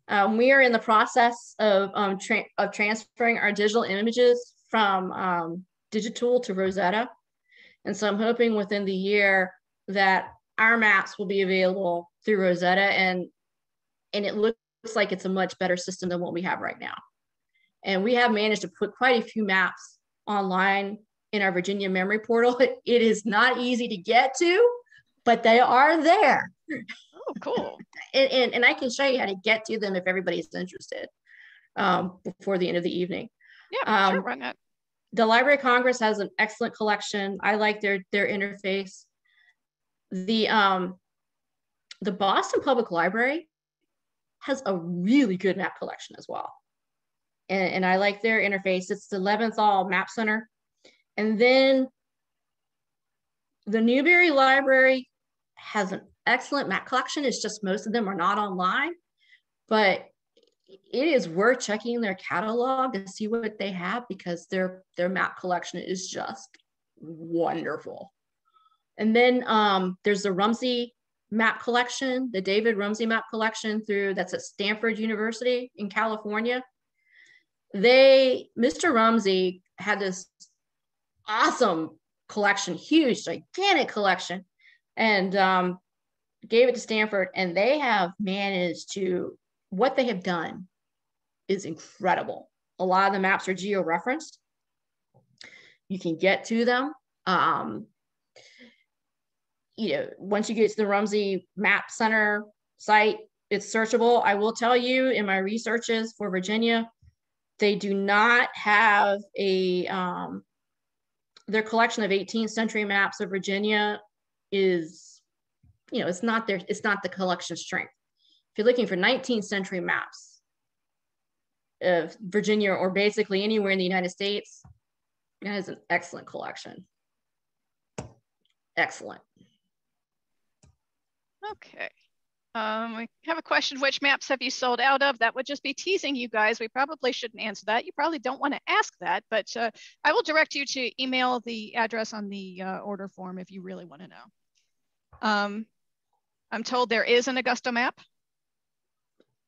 Um, we are in the process of, um, tra of transferring our digital images from um, DigiTool to Rosetta. And so I'm hoping within the year that our maps will be available through Rosetta and and it looks like it's a much better system than what we have right now. And we have managed to put quite a few maps online in our Virginia memory portal. It is not easy to get to, but they are there. Oh, cool. and, and, and, I can show you how to get to them if everybody's interested um, before the end of the evening. Yeah, um, sure, run that. The Library of Congress has an excellent collection. I like their their interface. The um, the Boston Public Library has a really good map collection as well. And, and I like their interface. It's the Leventhal Map Center. And then the Newberry Library has an excellent map collection. It's just most of them are not online, but it is worth checking their catalog to see what they have because their their map collection is just wonderful. And then um, there's the Rumsey map collection, the David Rumsey map collection through that's at Stanford University in California. They, Mr. Rumsey had this awesome collection, huge, gigantic collection, and um, gave it to Stanford. And they have managed to, what they have done is incredible. A lot of the maps are geo-referenced. You can get to them. Um, you know, once you get to the Rumsey Map Center site, it's searchable. I will tell you in my researches for Virginia, they do not have a, um, their collection of 18th century maps of Virginia is, you know, it's not their, it's not the collection strength. If you're looking for 19th century maps of Virginia or basically anywhere in the United States, it has an excellent collection. Excellent. Okay. Um, we have a question, which maps have you sold out of? That would just be teasing you guys. We probably shouldn't answer that. You probably don't want to ask that, but uh, I will direct you to email the address on the uh, order form if you really want to know. Um, I'm told there is an Augusta map.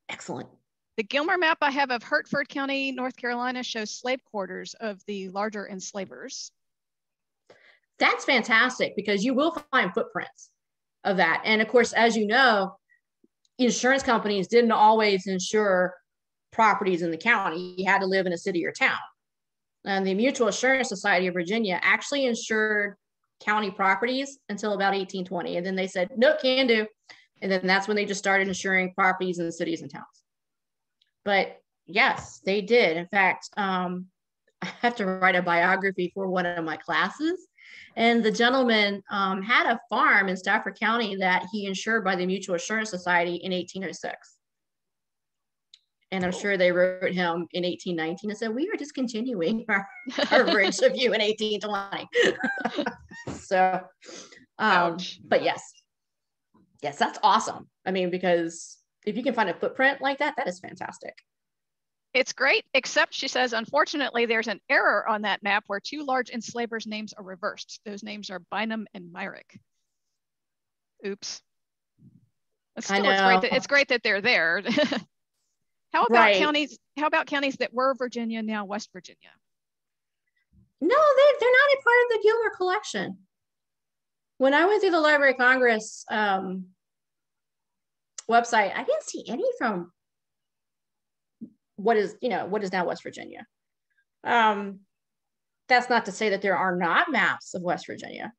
Excellent. The Gilmer map I have of Hertford County, North Carolina shows slave quarters of the larger enslavers. That's fantastic because you will find footprints of that. And of course, as you know, insurance companies didn't always insure properties in the county. You had to live in a city or town. And the Mutual Assurance Society of Virginia actually insured county properties until about 1820. And then they said, nope, can do. And then that's when they just started insuring properties in the cities and towns. But yes, they did. In fact, um, I have to write a biography for one of my classes. And the gentleman um, had a farm in Stafford County that he insured by the Mutual Assurance Society in 1806. And I'm sure they wrote him in 1819 and said, We are discontinuing our coverage of you in 1820. so, um, but yes, yes, that's awesome. I mean, because if you can find a footprint like that, that is fantastic. It's great, except she says, unfortunately, there's an error on that map where two large enslavers' names are reversed. Those names are Bynum and Myrick. Oops. Still, I know. It's great, that, it's great that they're there. how about right. counties? How about counties that were Virginia now West Virginia? No, they, they're not a part of the Gilmer collection. When I went through the Library of Congress um, website, I didn't see any from what is you know what is now West Virginia. Um, that's not to say that there are not maps of West Virginia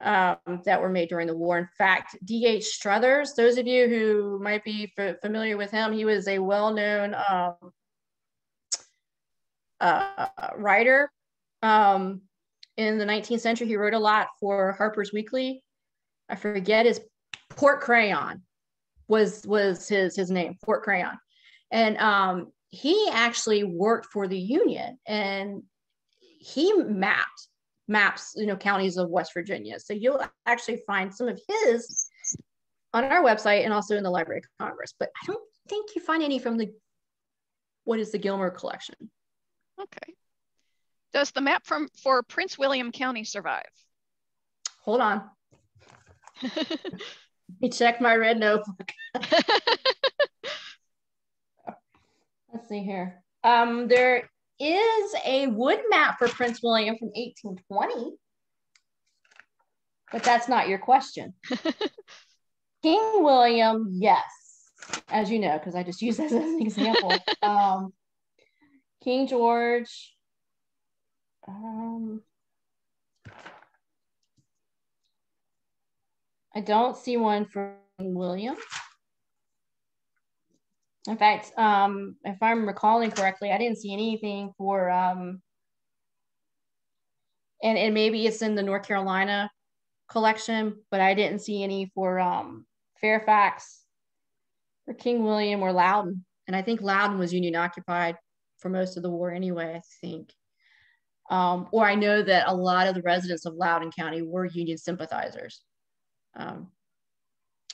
um, that were made during the war. In fact, D.H. Strothers, those of you who might be familiar with him, he was a well-known um, uh, writer. Um, in the 19th century, he wrote a lot for Harper's Weekly. I forget his Porte Crayon was was his his name, Porte Crayon, and um, he actually worked for the union and he mapped maps you know counties of west virginia. So you'll actually find some of his on our website and also in the library of congress. But i don't think you find any from the what is the gilmer collection? Okay. Does the map from for prince william county survive? Hold on. Let me check my red notebook let's see here. Um, there is a wood map for Prince William from 1820, but that's not your question. King William, yes, as you know, because I just use this as an example. um, King George, um, I don't see one for William. In fact, um, if I'm recalling correctly, I didn't see anything for, um, and, and maybe it's in the North Carolina collection, but I didn't see any for um, Fairfax, for King William or Loudoun. And I think Loudoun was Union occupied for most of the war anyway, I think. Um, or I know that a lot of the residents of Loudoun County were Union sympathizers. Um,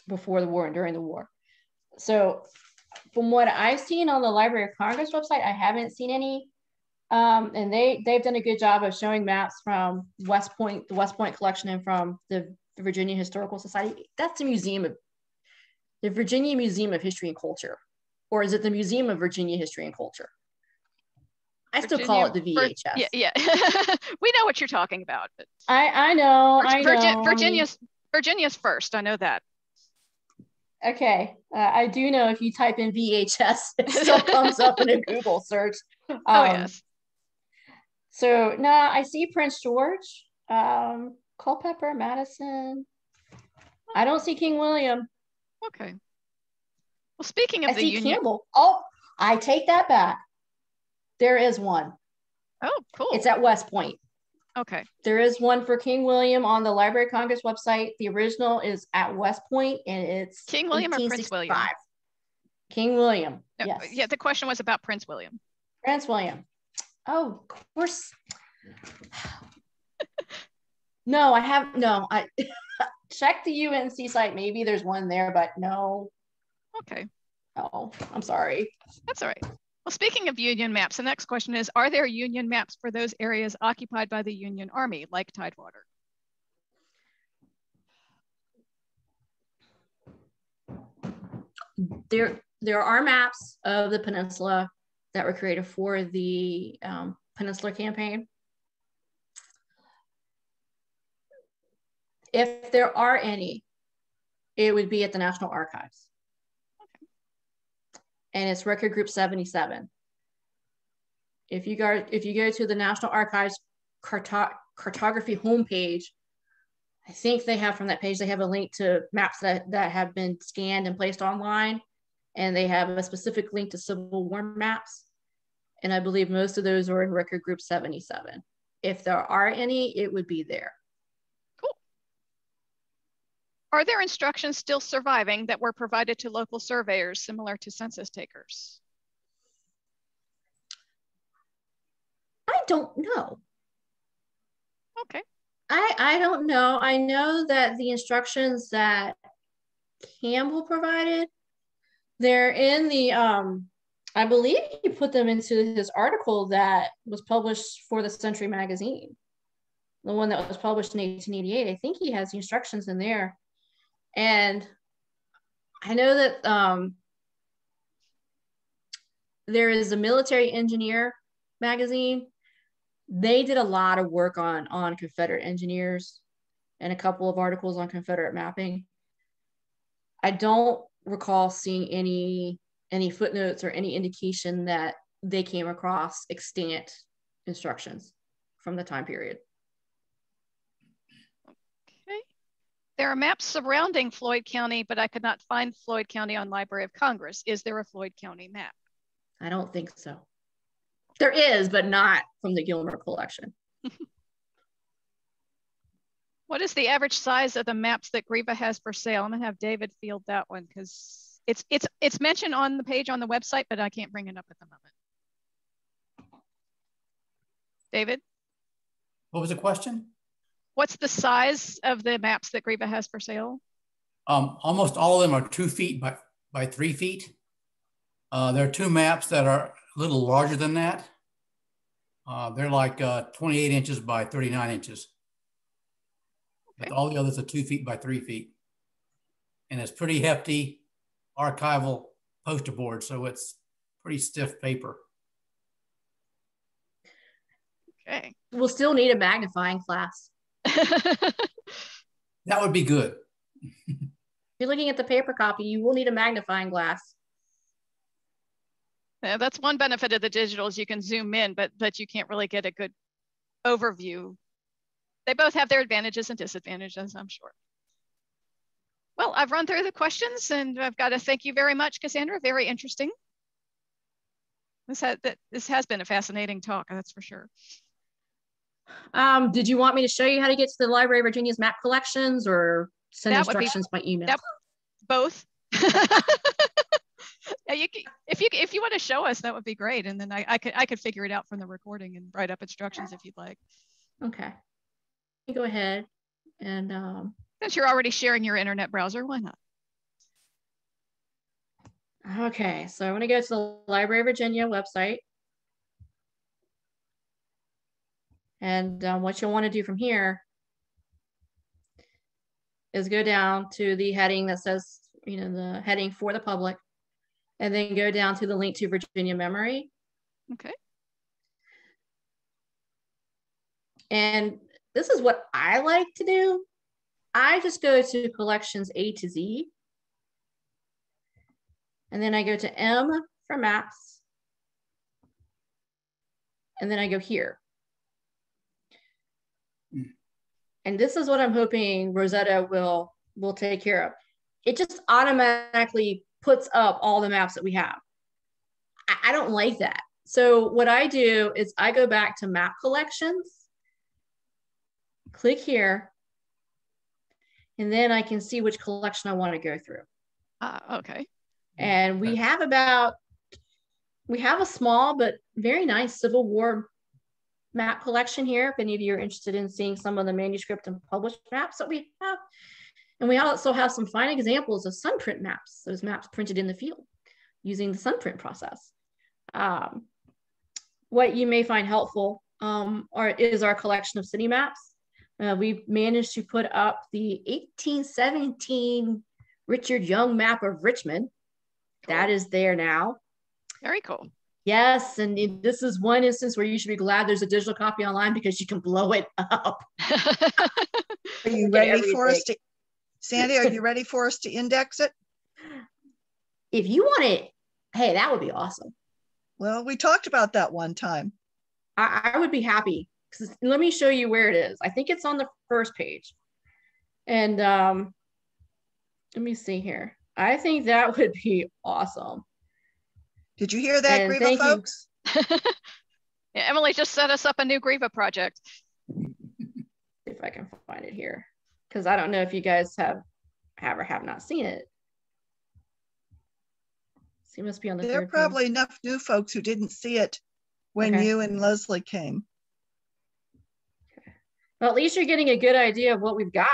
before the war and during the war. So from what I've seen on the Library of Congress website, I haven't seen any. Um, and they they've done a good job of showing maps from West Point, the West Point collection, and from the, the Virginia Historical Society. That's the museum of the Virginia Museum of History and Culture, or is it the Museum of Virginia History and Culture? I still Virginia, call it the VHS. Yeah, yeah. we know what you're talking about. But I I know. I know. Virgi- I mean- Virginia's Virginia's first. I know that. Okay, uh, I do know if you type in VHS, it still comes up in a Google search. Um, Oh yes. So no, I see Prince George, um, Culpeper, Madison. I don't see King William. Okay. Well, speaking I of the see union. Campbell. Oh, I take that back. There is one. Oh, cool. It's at West Point. Okay. There is one for King William on the Library of Congress website. The original is at West Point, and it's King William or Prince William? King William. No, yes. Yeah, the question was about Prince William. Prince William. Oh, of course. no, I have no. I check the UNC site. Maybe there's one there, but no. Okay, Oh, I'm sorry. that's all right. Well, speaking of Union maps, the next question is, are there Union maps for those areas occupied by the Union Army, like Tidewater? There, there are maps of the peninsula that were created for the um, Peninsula Campaign. If there are any, it would be at the National Archives. And it's record group 77. If you go, if you go to the National Archives carto- cartography homepage, I think they have from that page, they have a link to maps that, that have been scanned and placed online. And they have a specific link to Civil War maps. And I believe most of those are in record group 77. If there are any, it would be there. Are there instructions still surviving that were provided to local surveyors similar to census takers? I don't know. Okay, I, I don't know. I know that the instructions that Campbell provided, they're in the, um, I believe he put them into his article that was published for the Century magazine, the one that was published in 1888. I think he has the instructions in there. And I know that um, there is a military engineer magazine. They did a lot of work on on confederate engineers and a couple of articles on confederate mapping. I don't recall seeing any any footnotes or any indication that they came across extant instructions from the time period okay. There are maps surrounding Floyd County, but I could not find Floyd County on Library of Congress. Is there a Floyd County map? i don't think so there is but not from the gilmer collection What is the average size of the maps that GRIVA has for sale? I'm gonna have David field that one because it's it's it's mentioned on the page on the website, but I can't bring it up at the moment. David, What was the question? What's the size of the maps that GRIVA has for sale? Um, almost all of them are two feet by, by three feet. Uh, there are two maps that are a little larger than that. Uh, they're like uh, 28 inches by 39 inches. But Okay. all the others are two feet by three feet. And it's pretty hefty archival poster board, so it's pretty stiff paper. Okay. we'll still need a magnifying glass That would be good. if you're looking at the paper copy you will need a magnifying glass Yeah, that's one benefit of the digital is you can zoom in, but but you can't really get a good overview. They both have their advantages and disadvantages, I'm sure. Well, I've run through the questions and I've got to thank you very much, Cassandra. Very interesting. This has, this has been a fascinating talk, that's for sure. Um, did you want me to show you how to get to the Library of Virginia's map collections or send That would be- instructions by email? that- Both. yeah, you, c- if you if you want to show us, that would be great, and then I, I could I could figure it out from the recording and write up instructions if you'd like. Okay. You go ahead and um, Since you're already sharing your internet browser, why not? Okay, so I'm gonna go to the Library of Virginia website. And um, what you'll wanna do from here is go down to the heading that says, you know, the heading for the public, and then go down to the link to Virginia Memory. Okay. And this is what I like to do. I just go to collections A to Z. And then I go to M for maps. And then I go here. And this is what I'm hoping Rosetta will, will take care of. It just automatically puts up all the maps that we have. I, I don't like that. So what I do is I go back to map collections, click here, and then I can see which collection I want to go through. Uh, okay. And we have about, we have a small but very nice Civil War map collection here. If any of you are interested in seeing some of the manuscript and published maps that we have. And we also have some fine examples of sunprint maps, those maps printed in the field using the sunprint process. Um, what you may find helpful um, are, is our collection of city maps. Uh, we managed to put up the 1817 Richard Young map of Richmond. Cool. That is there now. Very cool. Yes, and this is one instance where you should be glad there's a digital copy online because you can blow it up. are you ready for us to, Sandy? Are you ready for us to index it? If you want it, hey, that would be awesome. Well, we talked about that one time. I, I would be happy because let me show you where it is. I think it's on the first page. And um, let me see here. I think that would be awesome. Did you hear that, and GRIVA folks? yeah, Emily just set us up a new GRIVA project. if I can find it here, because I don't know if you guys have have or have not seen it. So you must be on the. There are probably page. enough new folks who didn't see it when okay. you and Leslie came. Okay. Well, at least you're getting a good idea of what we've got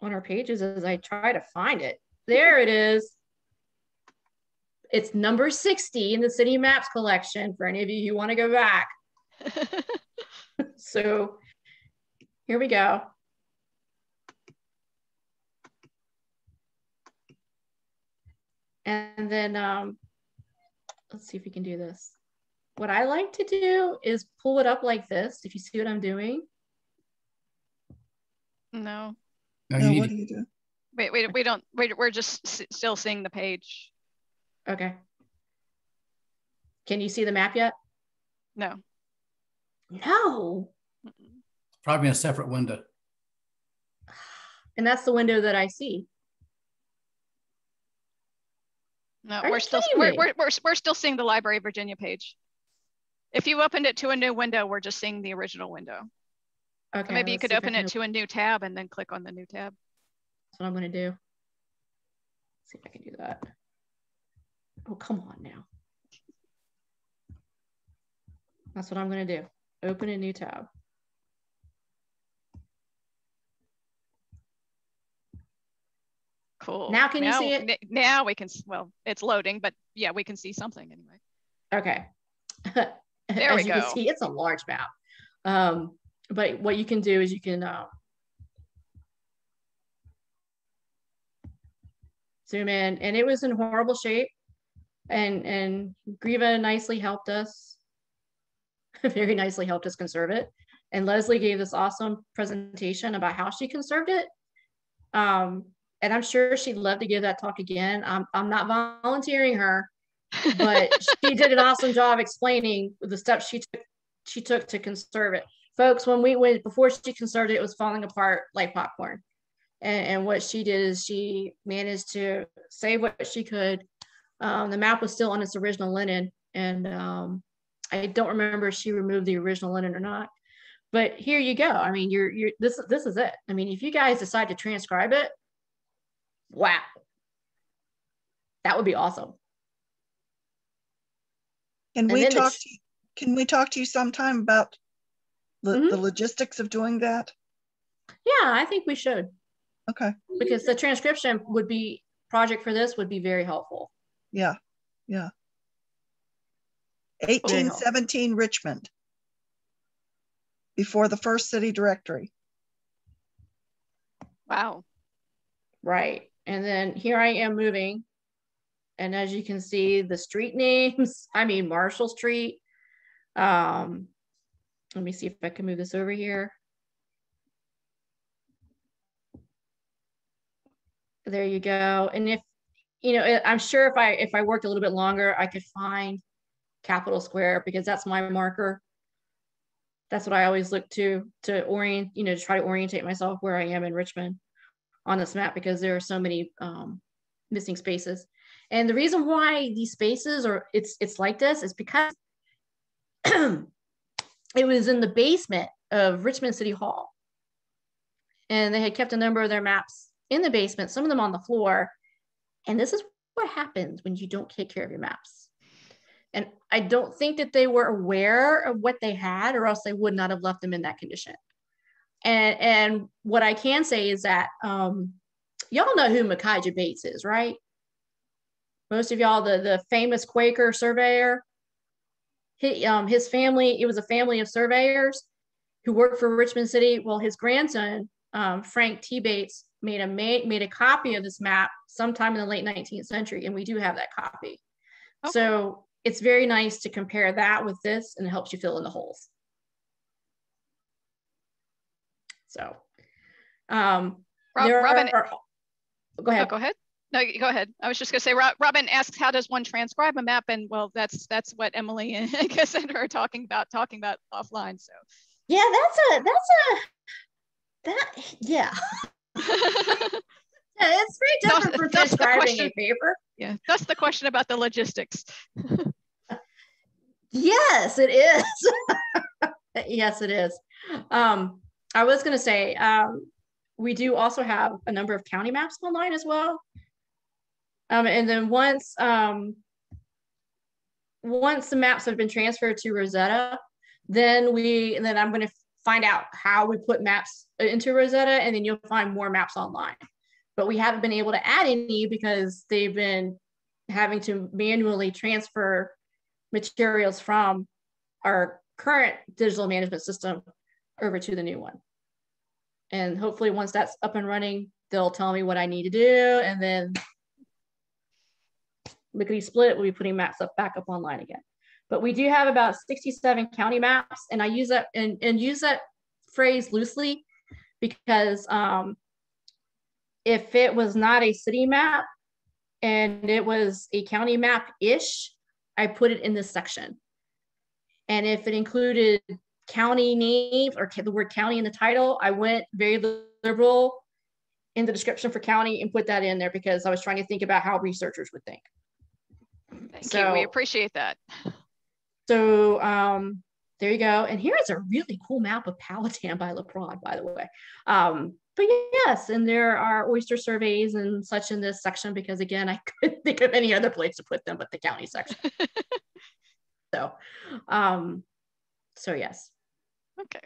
on our pages as I try to find it. There it is. It's number 60 in the City Maps collection for any of you who want to go back. so here we go. And then um, let's see if we can do this. What I like to do is pull it up like this, if you see what I'm doing. No. No, no what do you do? Wait, wait, we don't, wait, we're just still seeing the page. Okay. Can you see the map yet? No. No. Probably in a separate window. And that's the window that I see. No, Are we're still we're, we're, we're, we're still seeing the Library of Virginia page. If you opened it to a new window, we're just seeing the original window. Okay. So maybe you could open it to a new tab and then click on the new tab. That's what I'm going to do. Let's see if I can do that. Oh, come on now. That's what I'm going to do. Open a new tab. Cool. Now can now, you see it? Now we can, well, it's loading, but yeah, we can see something anyway. Okay. there As we you go. Can see, it's a large map. Um, but what you can do is you can uh, zoom in and it was in horrible shape and and GRIVA nicely helped us very nicely helped us conserve it. And Leslie gave this awesome presentation about how she conserved it. Um, and I'm sure she'd love to give that talk again. I'm, I'm not volunteering her but she did an awesome job explaining the steps she took she took to conserve it. Folks when we went before she conserved it it was falling apart like popcorn. And, and what she did is she managed to save what she could um, the map was still on its original linen, and um, I don't remember if she removed the original linen or not. But here you go. I mean, you're you're this this is it. I mean, if you guys decide to transcribe it, wow, that would be awesome. Can we talk? To, you, can we talk to you sometime about the, mm -hmm. the logistics of doing that? Yeah, I think we should. Okay. Because the transcription would be project for this would be very helpful. Yeah, yeah. 1817 Richmond, before the first city directory. Wow. Right. And then here I am moving. And as you can see, the street names, I mean, Marshall Street. Um, let me see if I can move this over here. There you go. And if, you know, I'm sure if I if I worked a little bit longer, I could find Capitol Square because that's my marker. That's what I always look to to orient, you know, to try to orientate myself where I am in Richmond on this map because there are so many um, missing spaces. And the reason why these spaces are it's it's like this is because it was in the basement of Richmond City Hall. And they had kept a number of their maps in the basement, some of them on the floor. And this is what happens when you don't take care of your maps. And I don't think that they were aware of what they had, or else they would not have left them in that condition. And and what I can say is that um, y'all know who Micajah Bates is, right? Most of y'all, the the famous Quaker surveyor. He, um, his family, it was a family of surveyors who worked for Richmond City. Well, his grandson, um, Frank T. Bates, made a made, made a copy of this map sometime in the late 19th century, and we do have that copy. Okay. So it's very nice to compare that with this, and it helps you fill in the holes. So, um, Rob, Robin, are, go ahead. Oh, go ahead. No, go ahead. I was just going to say, Robin asks, how does one transcribe a map? And well, that's that's what Emily and Cassandra are talking about, talking about offline. So, yeah, that's a that's a that yeah. yeah, it's very different that's, from transcribing a paper. Yeah, that's the question about the logistics. yes, it is. yes, it is. Um, I was going to say, um, we do also have a number of county maps online as well. Um, and then once um, once the maps have been transferred to Rosetta, then we then I'm going to find out how we put maps into Rosetta, and then you'll find more maps online. But we haven't been able to add any because they've been having to manually transfer materials from our current digital management system over to the new one. And hopefully once that's up and running, they'll tell me what I need to do. And then lickety split, we'll be putting maps up back up online again. But we do have about 67 county maps. And I use that and, and use that phrase loosely because um, if it was not a city map and it was a county map-ish, I put it in this section. And if it included county names or the word county in the title, I went very liberal in the description for county and put that in there because I was trying to think about how researchers would think. Thank so, you. We appreciate that. So um, there you go. And here is a really cool map of Powhatan by LaPrade, by the way. Um, but yes, and there are oyster surveys and such in this section because again, I couldn't think of any other place to put them but the county section. so, um, so yes. Okay.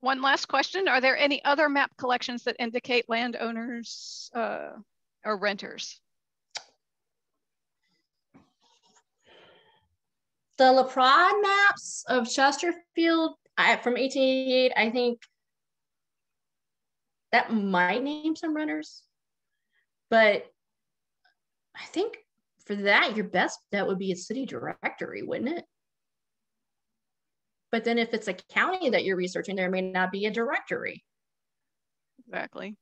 One last question. Are there any other map collections that indicate landowners uh, or renters? The LaPrade maps of Chesterfield I, from 1888, I think that might name some runners, but I think for that, your best bet would be a city directory, wouldn't it? But then if it's a county that you're researching, there may not be a directory. Exactly.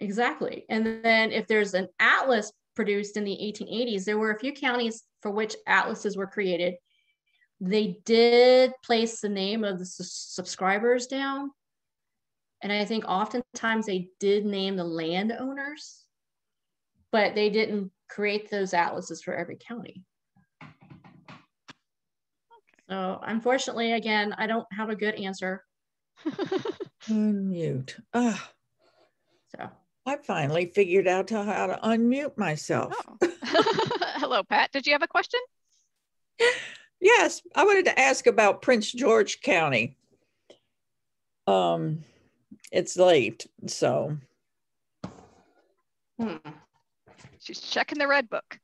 Exactly. And then if there's an atlas produced in the 1880s, there were a few counties for which atlases were created. They did place the name of the su subscribers down. And I think oftentimes they did name the landowners, but they didn't create those atlases for every county. So unfortunately, again, I don't have a good answer. Unmute. Ah. So I finally figured out how to unmute myself. Oh. Hello, Pat. Did you have a question? Yes, I wanted to ask about Prince George County. Um, it's late, so. Hmm. She's checking the red book.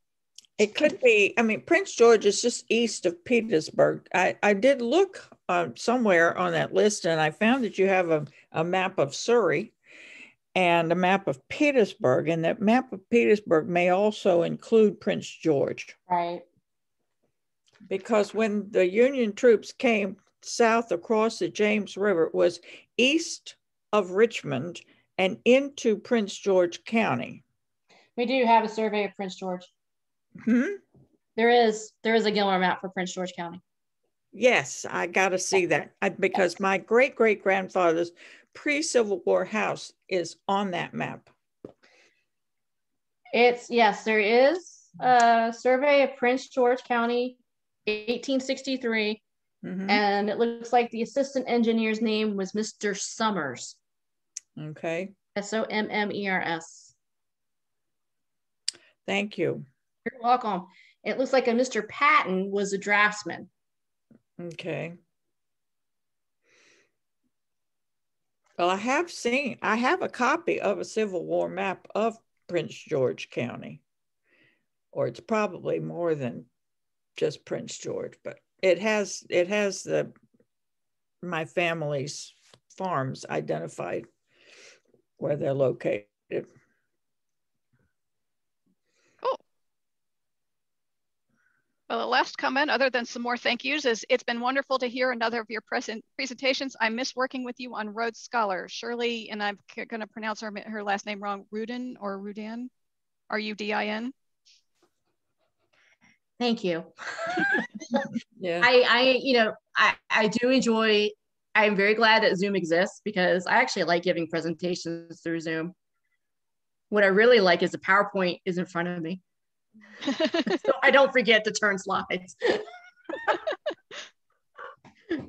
It could be, I mean, Prince George is just east of Petersburg. I, I did look uh, somewhere on that list and I found that you have a, a map of Surry and a map of Petersburg. And that map of Petersburg may also include Prince George. Right. Because when the Union troops came south across the James River, it was east of Richmond and into Prince George County. We do have a survey of Prince George. Hmm? There is there is a Gilmer map for Prince George County. Yes, I got to see that I, because my great great grandfather's pre Civil War house is on that map. It's yes, there is a survey of Prince George County, 1863, Mhm. and it looks like the assistant engineer's name was Mr. Summers. Okay, S O M M E R S. thank you. You're welcome. It looks like a Mr. Patton was a draftsman. Okay. Well, I have seen, I have a copy of a Civil War map of Prince George County. Or it's probably more than just Prince George, but it has, it has the, my family's farms identified where they're located. Cool. Well, the last comment, other than some more thank yous, is it's been wonderful to hear another of your present presentations. I miss working with you on Rhodes Scholar. Shirley, and I'm going to pronounce her, her last name wrong, Rudin or Rudin, R-U-D-I-N. Thank you. Yeah. I, I, you know, I, I do enjoy, I'm very glad that Zoom exists because I actually like giving presentations through Zoom. What I really like is the PowerPoint is in front of me. so I don't forget to turn slides.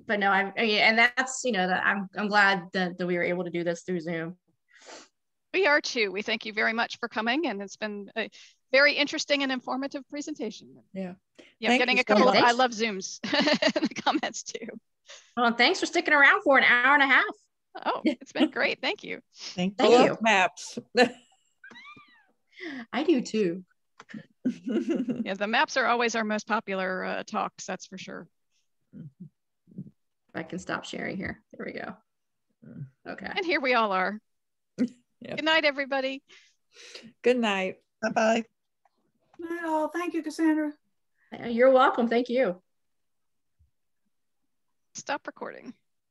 but no, I'm, and that's, you know, that I'm, I'm glad that, that we were able to do this through Zoom. We are too. We thank you very much for coming and it's been a very interesting and informative presentation. Yeah. Yeah, Thank getting a couple so of, I love Zooms in the comments too. Well, thanks for sticking around for an hour and a half. Oh, it's been great. Thank you. Thank Thank you. You. love Maps. I do too. Yeah, the maps are always our most popular uh, talks, that's for sure. I can stop sharing here. There we go. Okay. And here we all are. Yeah. Good night, everybody. Good night. Bye-bye. Night all. Thank you, Cassandra. You're welcome. Thank you. Stop recording.